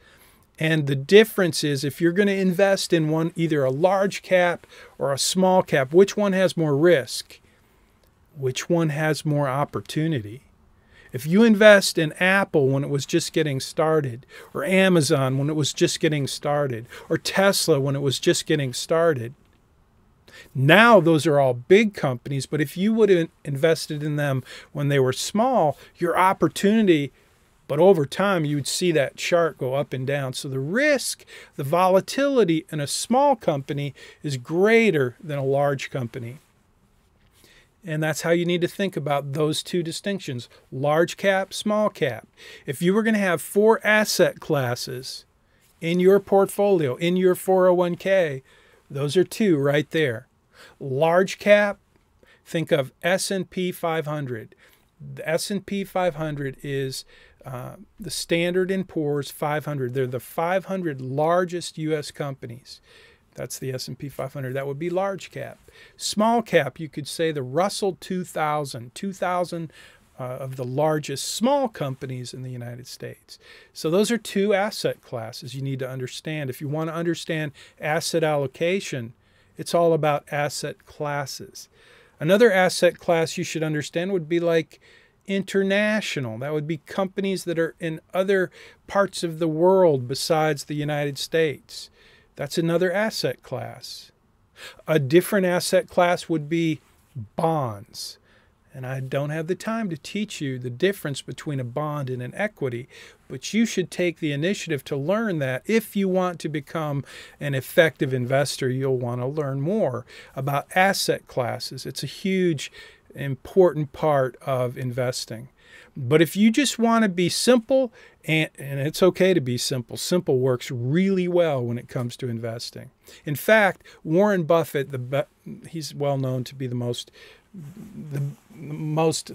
A: And the difference is if you're going to invest in one, either a large cap or a small cap, which one has more risk? Which one has more opportunity? If you invest in Apple when it was just getting started, or Amazon when it was just getting started, or Tesla when it was just getting started, now those are all big companies, but if you would have invested in them when they were small, your opportunity, but over time you would see that chart go up and down. So the risk, the volatility in a small company is greater than a large company. And that's how you need to think about those two distinctions large cap, small cap. If you were going to have four asset classes in your portfolio, in your 401k, those are two right there. Large cap, think of S&P 500. The S&P 500 is uh, the Standard & Poor's 500. They're the 500 largest U.S. companies. That's the S&P 500. That would be large cap. Small cap, you could say the Russell 2000, 2000 uh, of the largest small companies in the United States. So those are two asset classes you need to understand. If you want to understand asset allocation, it's all about asset classes. Another asset class you should understand would be like international. That would be companies that are in other parts of the world besides the United States. That's another asset class. A different asset class would be bonds. And I don't have the time to teach you the difference between a bond and an equity, but you should take the initiative to learn that. If you want to become an effective investor, you'll want to learn more about asset classes. It's a huge, important part of investing. But if you just want to be simple, and, and it's okay to be simple, simple works really well when it comes to investing. In fact, Warren Buffett, the he's well known to be the most the most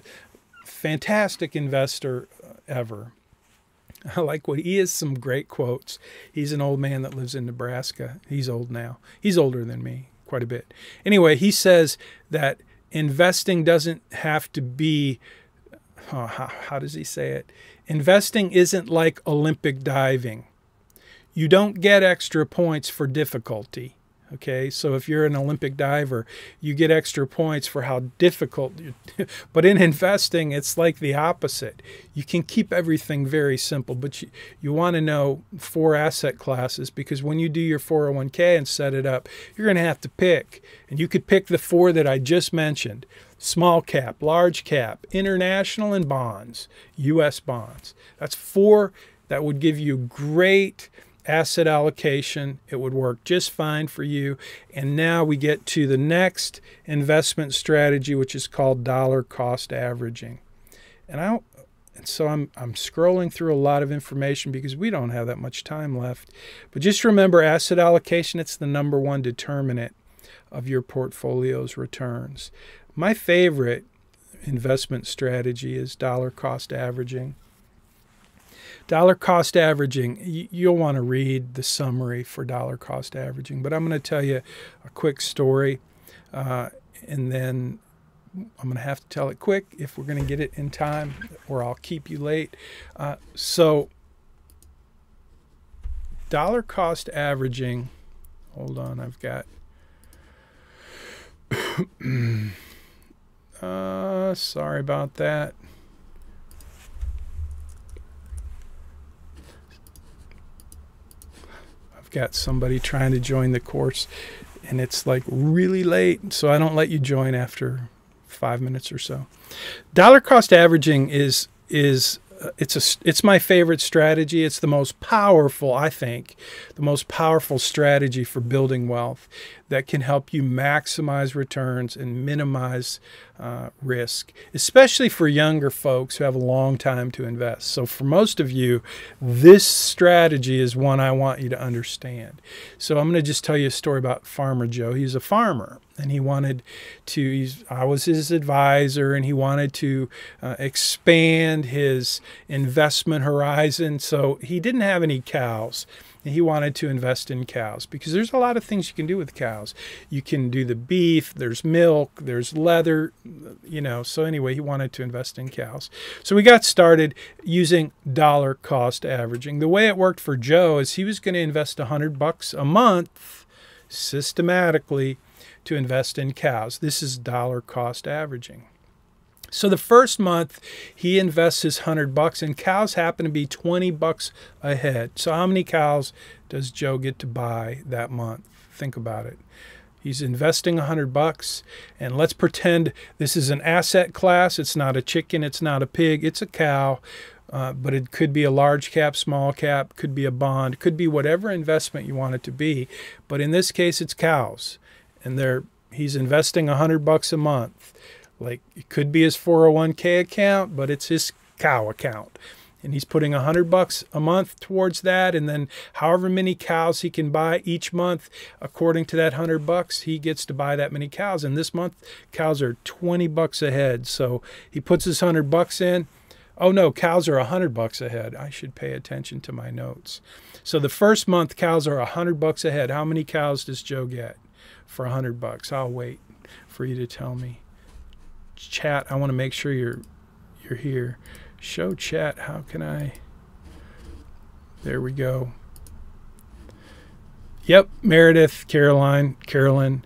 A: fantastic investor ever. I like what he has some great quotes. He's an old man that lives in Nebraska. He's old now. He's older than me quite a bit. Anyway, he says that investing doesn't have to be oh, how, how does he say it? Investing isn't like Olympic diving. You don't get extra points for difficulty. Okay, so if you're an Olympic diver, you get extra points for how difficult. But in investing, it's like the opposite. You can keep everything very simple, but you, you want to know four asset classes because when you do your 401k and set it up, you're going to have to pick. And you could pick the four that I just mentioned small cap, large cap, international, and bonds, U.S. bonds. That's four that would give you great asset allocation. It would work just fine for you. And now we get to the next investment strategy, which is called dollar cost averaging. And I and so I'm I'm scrolling through a lot of information because we don't have that much time left. But just remember asset allocation, it's the number one determinant of your portfolio's returns. My favorite investment strategy is dollar cost averaging. Dollar cost averaging, you'll want to read the summary for dollar cost averaging, but I'm going to tell you a quick story uh, and then I'm going to have to tell it quick if we're going to get it in time, or I'll keep you late. Uh, so, dollar cost averaging. Hold on, I've got. uh, sorry about that. I've got somebody trying to join the course, and it's like really late, so I don't let you join after five minutes or so. Dollar cost averaging is is it's a it's my favorite strategy. It's the most powerful, I think, the most powerful strategy for building wealth that can help you maximize returns and minimize uh, risk, especially for younger folks who have a long time to invest. So, for most of you, this strategy is one I want you to understand. So, I'm going to just tell you a story about Farmer Joe. He's a farmer and he wanted to, I was his advisor, and he wanted to uh, expand his investment horizon. So, he didn't have any cows and he wanted to invest in cows because there's a lot of things you can do with cows. You can do the beef, there's milk, there's leather, you know. So anyway, he wanted to invest in cows. So we got started using dollar cost averaging. The way it worked for Joe is he was going to invest 100 bucks a month systematically to invest in cows. This is dollar cost averaging. So the first month he invests his 100 bucks and cows happen to be 20 bucks ahead. So how many cows does Joe get to buy that month? Think about it. He's investing 100 bucks and let's pretend this is an asset class. It's not a chicken, it's not a pig, it's a cow. Uh, but it could be a large cap, small cap, could be a bond, could be whatever investment you want it to be. But in this case, it's cows, and they're he's investing a hundred bucks a month. Like it could be his 401k account, but it's his cow account. And he's putting a hundred bucks a month towards that, and then however many cows he can buy each month, according to that hundred bucks, he gets to buy that many cows. And this month, cows are 20 bucks ahead. So he puts his hundred bucks in. Oh no, cows are a hundred bucks ahead. I should pay attention to my notes. So the first month, cows are a hundred bucks ahead. How many cows does Joe get for a hundred bucks? I'll wait for you to tell me chat. I want to make sure you're you're here. Show chat. How can I? There we go. Yep, Meredith, Caroline, Carolyn,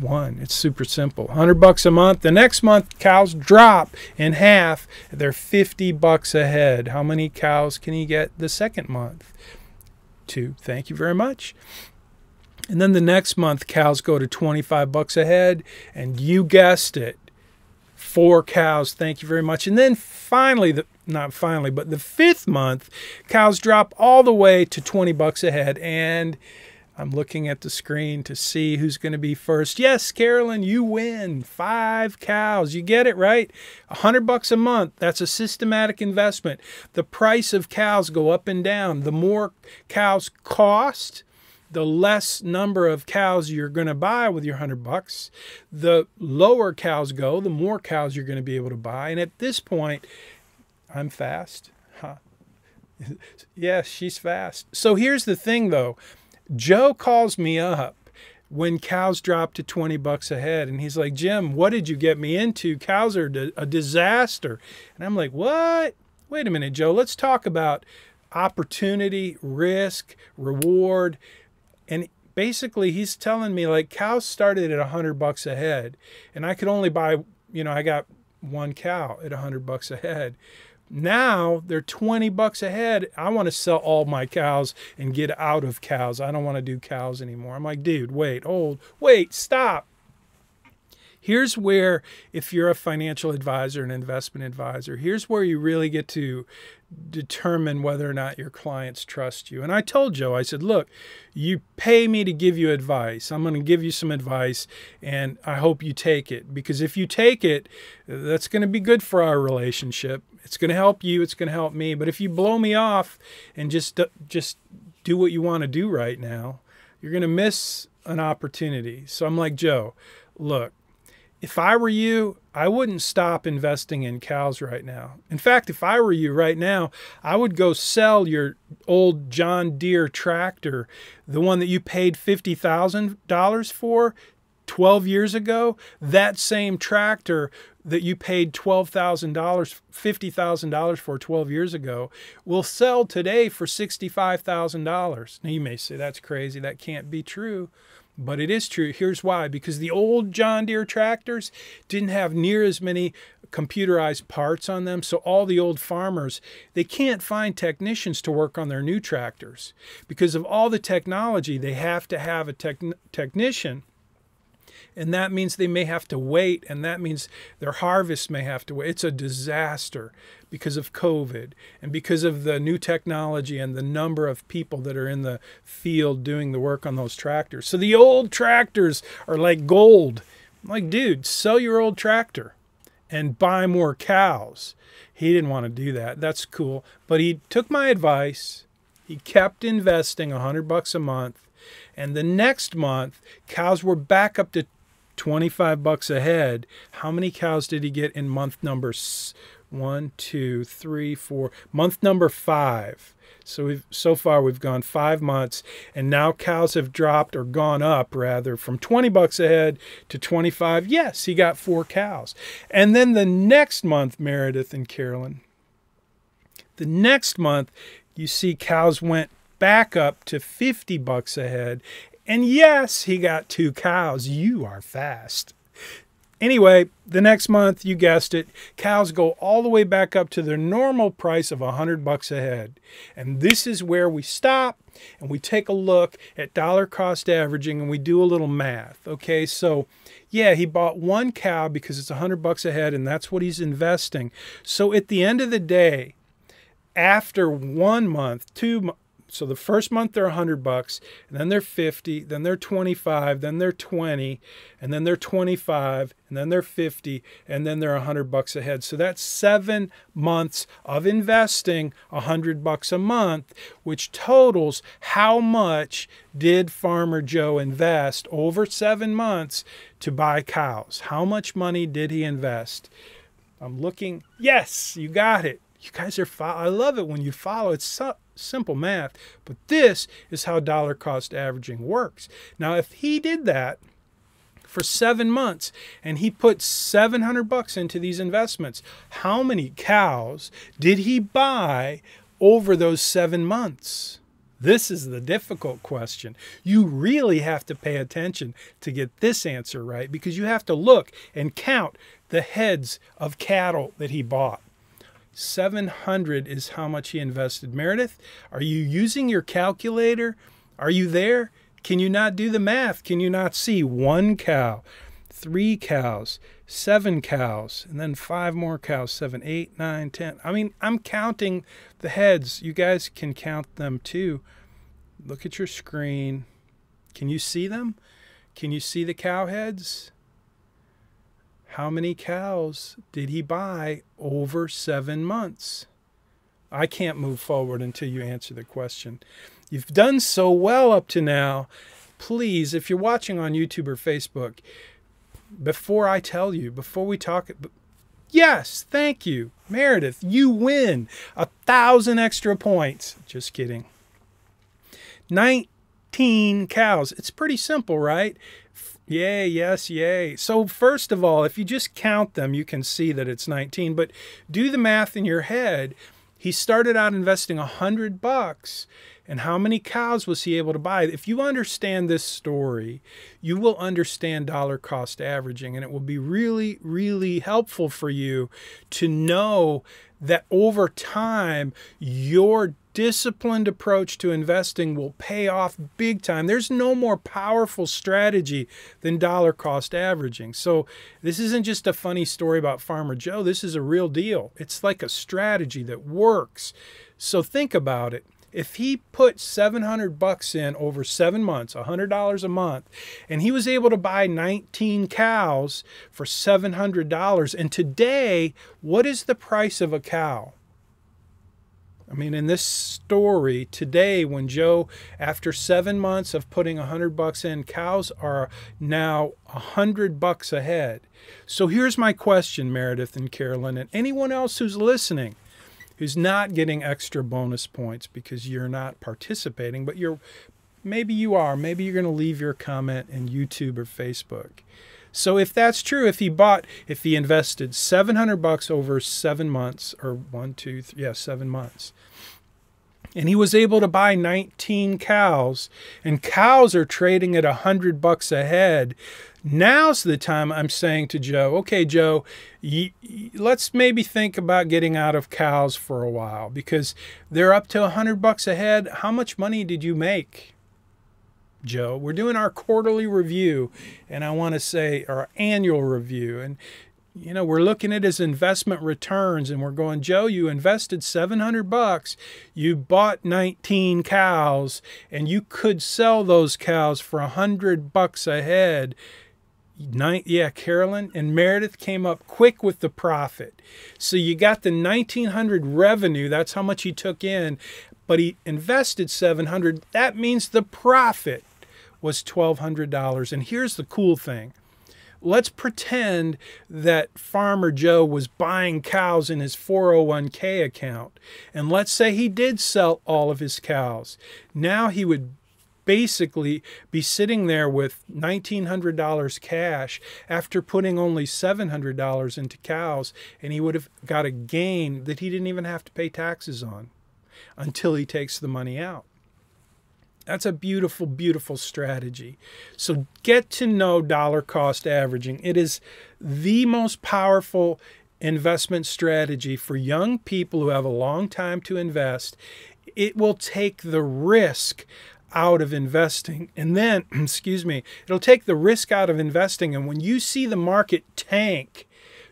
A: one. It's super simple. 100 bucks a month. The next month, cows drop in half. They're 50 bucks ahead. How many cows can you get the second month? Two. Thank you very much. And then the next month, cows go to 25 bucks a head. and you guessed it, four cows. Thank you very much. And then finally, the not finally, but the fifth month, cows drop all the way to 20 bucks a head. And I'm looking at the screen to see who's going to be first. Yes, Carolyn, you win. Five cows. You get it right. A hundred bucks a month. That's a systematic investment. The price of cows go up and down. The more cows cost, the less number of cows you're going to buy with your 100 bucks. The lower cows go, the more cows you're going to be able to buy. And at this point, I'm fast. Huh. yes, she's fast. So here's the thing though. Joe calls me up when cows drop to 20 bucks a head and he's like, "Jim, what did you get me into? Cows are a disaster." And I'm like, "What? Wait a minute, Joe. Let's talk about opportunity, risk, reward." And basically he's telling me like cows started at a hundred bucks a head and I could only buy, you know, I got one cow at a hundred bucks a head. Now they're 20 bucks a head. I want to sell all my cows and get out of cows. I don't want to do cows anymore. I'm like, dude, wait, hold, wait, stop. Here's where, if you're a financial advisor, an investment advisor, here's where you really get to determine whether or not your clients trust you. And I told Joe, I said, look, you pay me to give you advice. I'm going to give you some advice, and I hope you take it. Because if you take it, that's going to be good for our relationship. It's going to help you. It's going to help me. But if you blow me off and just just do what you want to do right now, you're going to miss an opportunity. So I'm like, Joe, look, if I were you, I wouldn't stop investing in cows right now. In fact, if I were you right now, I would go sell your old John Deere tractor, the one that you paid $50,000 for 12 years ago. That same tractor that you paid $12,000, $50,000 for 12 years ago will sell today for $65,000. Now you may say that's crazy, that can't be true. But it is true. Here's why because the old John Deere tractors didn't have near as many computerized parts on them. So all the old farmers, they can't find technicians to work on their new tractors. Because of all the technology, they have to have a technician and that means they may have to wait, and that means their harvest may have to wait. It's a disaster because of COVID and because of the new technology and the number of people that are in the field doing the work on those tractors. So the old tractors are like gold. I'm like, dude, sell your old tractor and buy more cows. He didn't want to do that. That's cool. But he took my advice. He kept investing a hundred bucks a month. And the next month, cows were back up to 25 bucks a head. How many cows did he get in month number one, two, three, four, month number five? So we've so far we've gone five months, and now cows have dropped or gone up rather from 20 bucks a head to 25. Yes, he got four cows. And then the next month, Meredith and Carolyn, the next month, you see cows went back up to 50 bucks a head and yes, he got two cows. You are fast. Anyway, the next month, you guessed it, cows go all the way back up to their normal price of 100 bucks a head. And this is where we stop and we take a look at dollar cost averaging and we do a little math. Okay, so yeah, he bought one cow because it's 100 bucks a head and that's what he's investing. So at the end of the day, after one month, two so the first month they're 100 bucks, and then they're 50, then they're 25, then they're 20, and then they're 25, and then they're 50, and then they're 100 bucks ahead. So that's 7 months of investing 100 bucks a month, which totals how much did Farmer Joe invest over 7 months to buy cows? How much money did he invest? I'm looking. Yes, you got it. You guys are I love it when you follow. It's so simple math, but this is how dollar cost averaging works. Now, if he did that for seven months and he put 700 bucks into these investments, how many cows did he buy over those seven months? This is the difficult question. You really have to pay attention to get this answer right because you have to look and count the heads of cattle that he bought. 700 is how much he invested. Meredith, are you using your calculator? Are you there? Can you not do the math? Can you not see one cow, three cows, seven cows, and then five more cows, seven, eight, nine, ten? I mean, I'm counting the heads. You guys can count them too. Look at your screen. Can you see them? Can you see the cow heads? How many cows did he buy over seven months? I can't move forward until you answer the question. You've done so well up to now. Please, if you're watching on YouTube or Facebook, before I tell you, before we talk, yes, thank you, Meredith, you win a thousand extra points. Just kidding. 19 cows. It's pretty simple, right? Yay, yes, yay. So first of all, if you just count them, you can see that it's 19, but do the math in your head. He started out investing 100 bucks And how many cows was he able to buy? If you understand this story, you will understand dollar cost averaging, and it will be really, really helpful for you to know that over time, your disciplined approach to investing will pay off big time. There's no more powerful strategy than dollar cost averaging. So, this isn't just a funny story about Farmer Joe. This is a real deal. It's like a strategy that works. So, think about it. If he put 700 bucks in over 7 months, $100 a month, and he was able to buy 19 cows for $700, and today, what is the price of a cow? I mean, in this story today, when Joe, after seven months of putting a hundred bucks in, cows are now a hundred bucks ahead. So here's my question, Meredith and Carolyn, and anyone else who's listening, who's not getting extra bonus points because you're not participating, but you're maybe you are. Maybe you're going to leave your comment in YouTube or Facebook. So if that's true, if he bought, if he invested 700 bucks over seven months, or one, two, three, yeah, seven months, and he was able to buy 19 cows, and cows are trading at 100 bucks a head. Now's the time I'm saying to Joe, okay, Joe, let's maybe think about getting out of cows for a while because they're up to 100 bucks a head. How much money did you make? Joe. We're doing our quarterly review, and I want to say our annual review. And you know, we're looking at his investment returns, and we're going, Joe, you invested 700 bucks, you bought 19 cows, and you could sell those cows for 100 bucks a head. Nine, yeah, Carolyn and Meredith came up quick with the profit. So you got the 1900 revenue, that's how much he took in, but he invested 700. That means the profit was $1,200. And here's the cool thing let's pretend that Farmer Joe was buying cows in his 401k account. And let's say he did sell all of his cows. Now he would basically be sitting there with $1,900 cash after putting only $700 into cows, and he would have got a gain that he didn't even have to pay taxes on until he takes the money out. That's a beautiful, beautiful strategy. So get to know dollar cost averaging. It is the most powerful investment strategy for young people who have a long time to invest. It will take the risk out of investing. And then, excuse me, it'll take the risk out of investing. And when you see the market tank,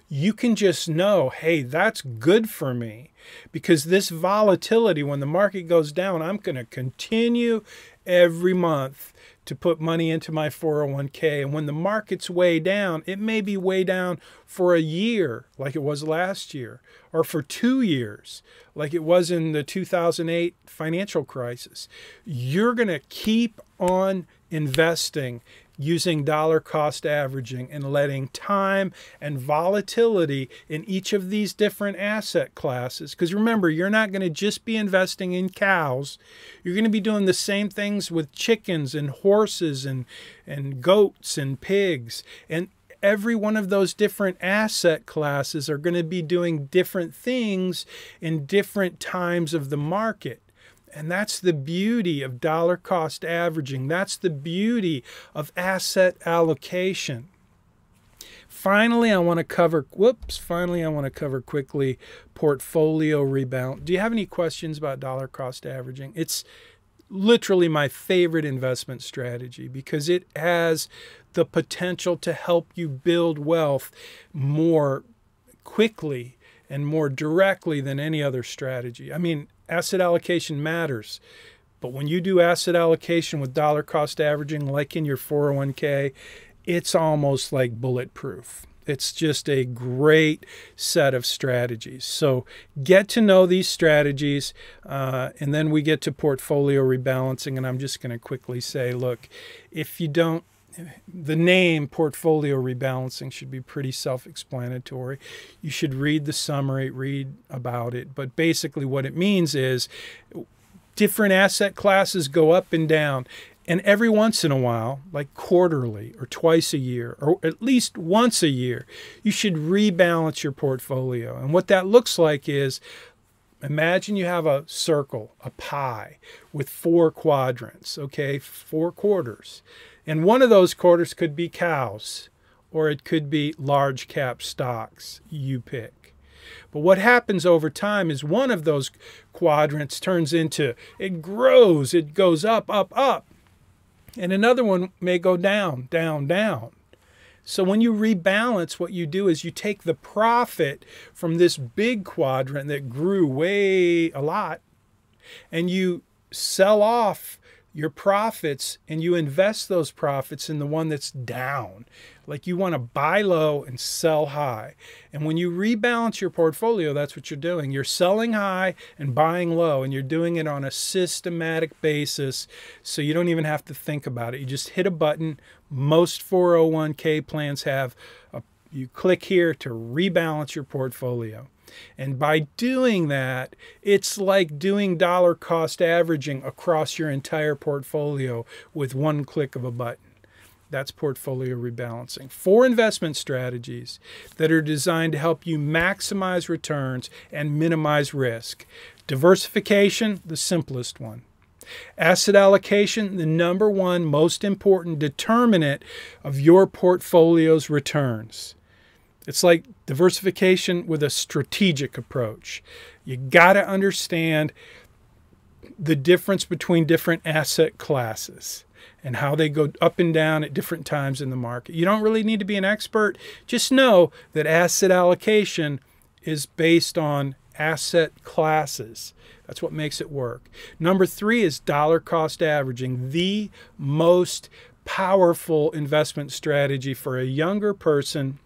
A: you can just know, hey, that's good for me because this volatility, when the market goes down, I'm going to continue every month to put money into my 401k. And when the market's way down, it may be way down for a year, like it was last year, or for two years, like it was in the 2008 financial crisis. You're going to keep on investing using dollar cost averaging and letting time and volatility in each of these different asset classes. Because remember, you're not going to just be investing in cows, you're going to be doing the same things with chickens and horses and, and goats and pigs. And every one of those different asset classes are going to be doing different things in different times of the market. And that's the beauty of dollar cost averaging. That's the beauty of asset allocation. Finally, I want to cover, whoops, finally, I want to cover quickly portfolio rebound. Do you have any questions about dollar cost averaging? It's literally my favorite investment strategy because it has the potential to help you build wealth more quickly and more directly than any other strategy. I mean, asset allocation matters. But when you do asset allocation with dollar cost averaging, like in your 401k, it's almost like bulletproof. It's just a great set of strategies. So get to know these strategies, uh, and then we get to portfolio rebalancing. And I'm just going to quickly say look, if you don't the name portfolio rebalancing should be pretty self explanatory. You should read the summary, read about it. But basically, what it means is different asset classes go up and down. And every once in a while, like quarterly or twice a year, or at least once a year, you should rebalance your portfolio. And what that looks like is Imagine you have a circle, a pie, with four quadrants, okay, four quarters. And one of those quarters could be cows, or it could be large cap stocks. You pick. But what happens over time is one of those quadrants turns into, it grows, it goes up, up, up. And another one may go down, down, down. So when you rebalance, what you do is you take the profit from this big quadrant that grew way a lot and you sell off your profits and you invest those profits in the one that's down. Like you want to buy low and sell high. And when you rebalance your portfolio, that's what you're doing. You're selling high and buying low, and you're doing it on a systematic basis. So you don't even have to think about it. You just hit a button. Most 401k plans have a, you click here to rebalance your portfolio. And by doing that, it's like doing dollar cost averaging across your entire portfolio with one click of a button. That's portfolio rebalancing. Four investment strategies that are designed to help you maximize returns and minimize risk. Diversification, the simplest one. Asset allocation, the number one most important determinant of your portfolio's returns. It's like diversification with a strategic approach. You got to understand the difference between different asset classes and how they go up and down at different times in the market. You don't really need to be an expert. Just know that asset allocation is based on asset classes. That's what makes it work. Number three is dollar cost averaging, the most powerful investment strategy for a younger person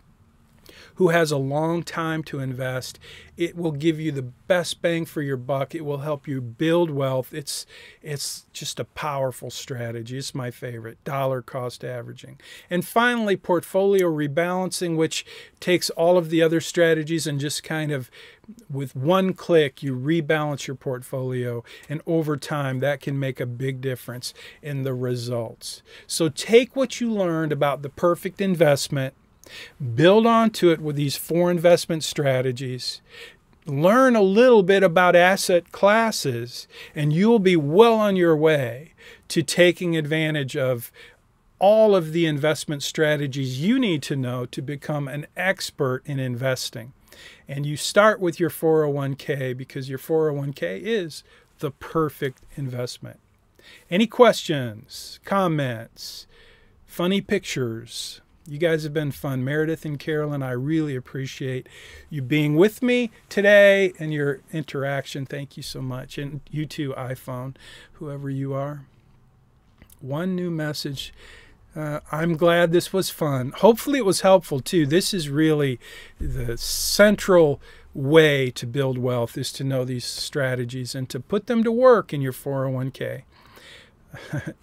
A: who has a long time to invest. It will give you the best bang for your buck. It will help you build wealth. It's it's just a powerful strategy. It's my favorite. Dollar cost averaging. And finally, portfolio rebalancing, which takes all of the other strategies and just kind of with one click you rebalance your portfolio and over time that can make a big difference in the results. So take what you learned about the perfect investment Build onto it with these four investment strategies. Learn a little bit about asset classes, and you'll be well on your way to taking advantage of all of the investment strategies you need to know to become an expert in investing. And you start with your 401k because your 401k is the perfect investment. Any questions, comments, funny pictures? You guys have been fun. Meredith and Carolyn, I really appreciate you being with me today and your interaction. Thank you so much. And you too, iPhone, whoever you are. One new message. Uh, I'm glad this was fun. Hopefully, it was helpful too. This is really the central way to build wealth is to know these strategies and to put them to work in your 401k.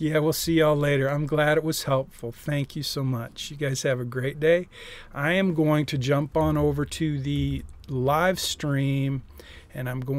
A: Yeah, we'll see y'all later. I'm glad it was helpful. Thank you so much. You guys have a great day. I am going to jump on over to the live stream and I'm going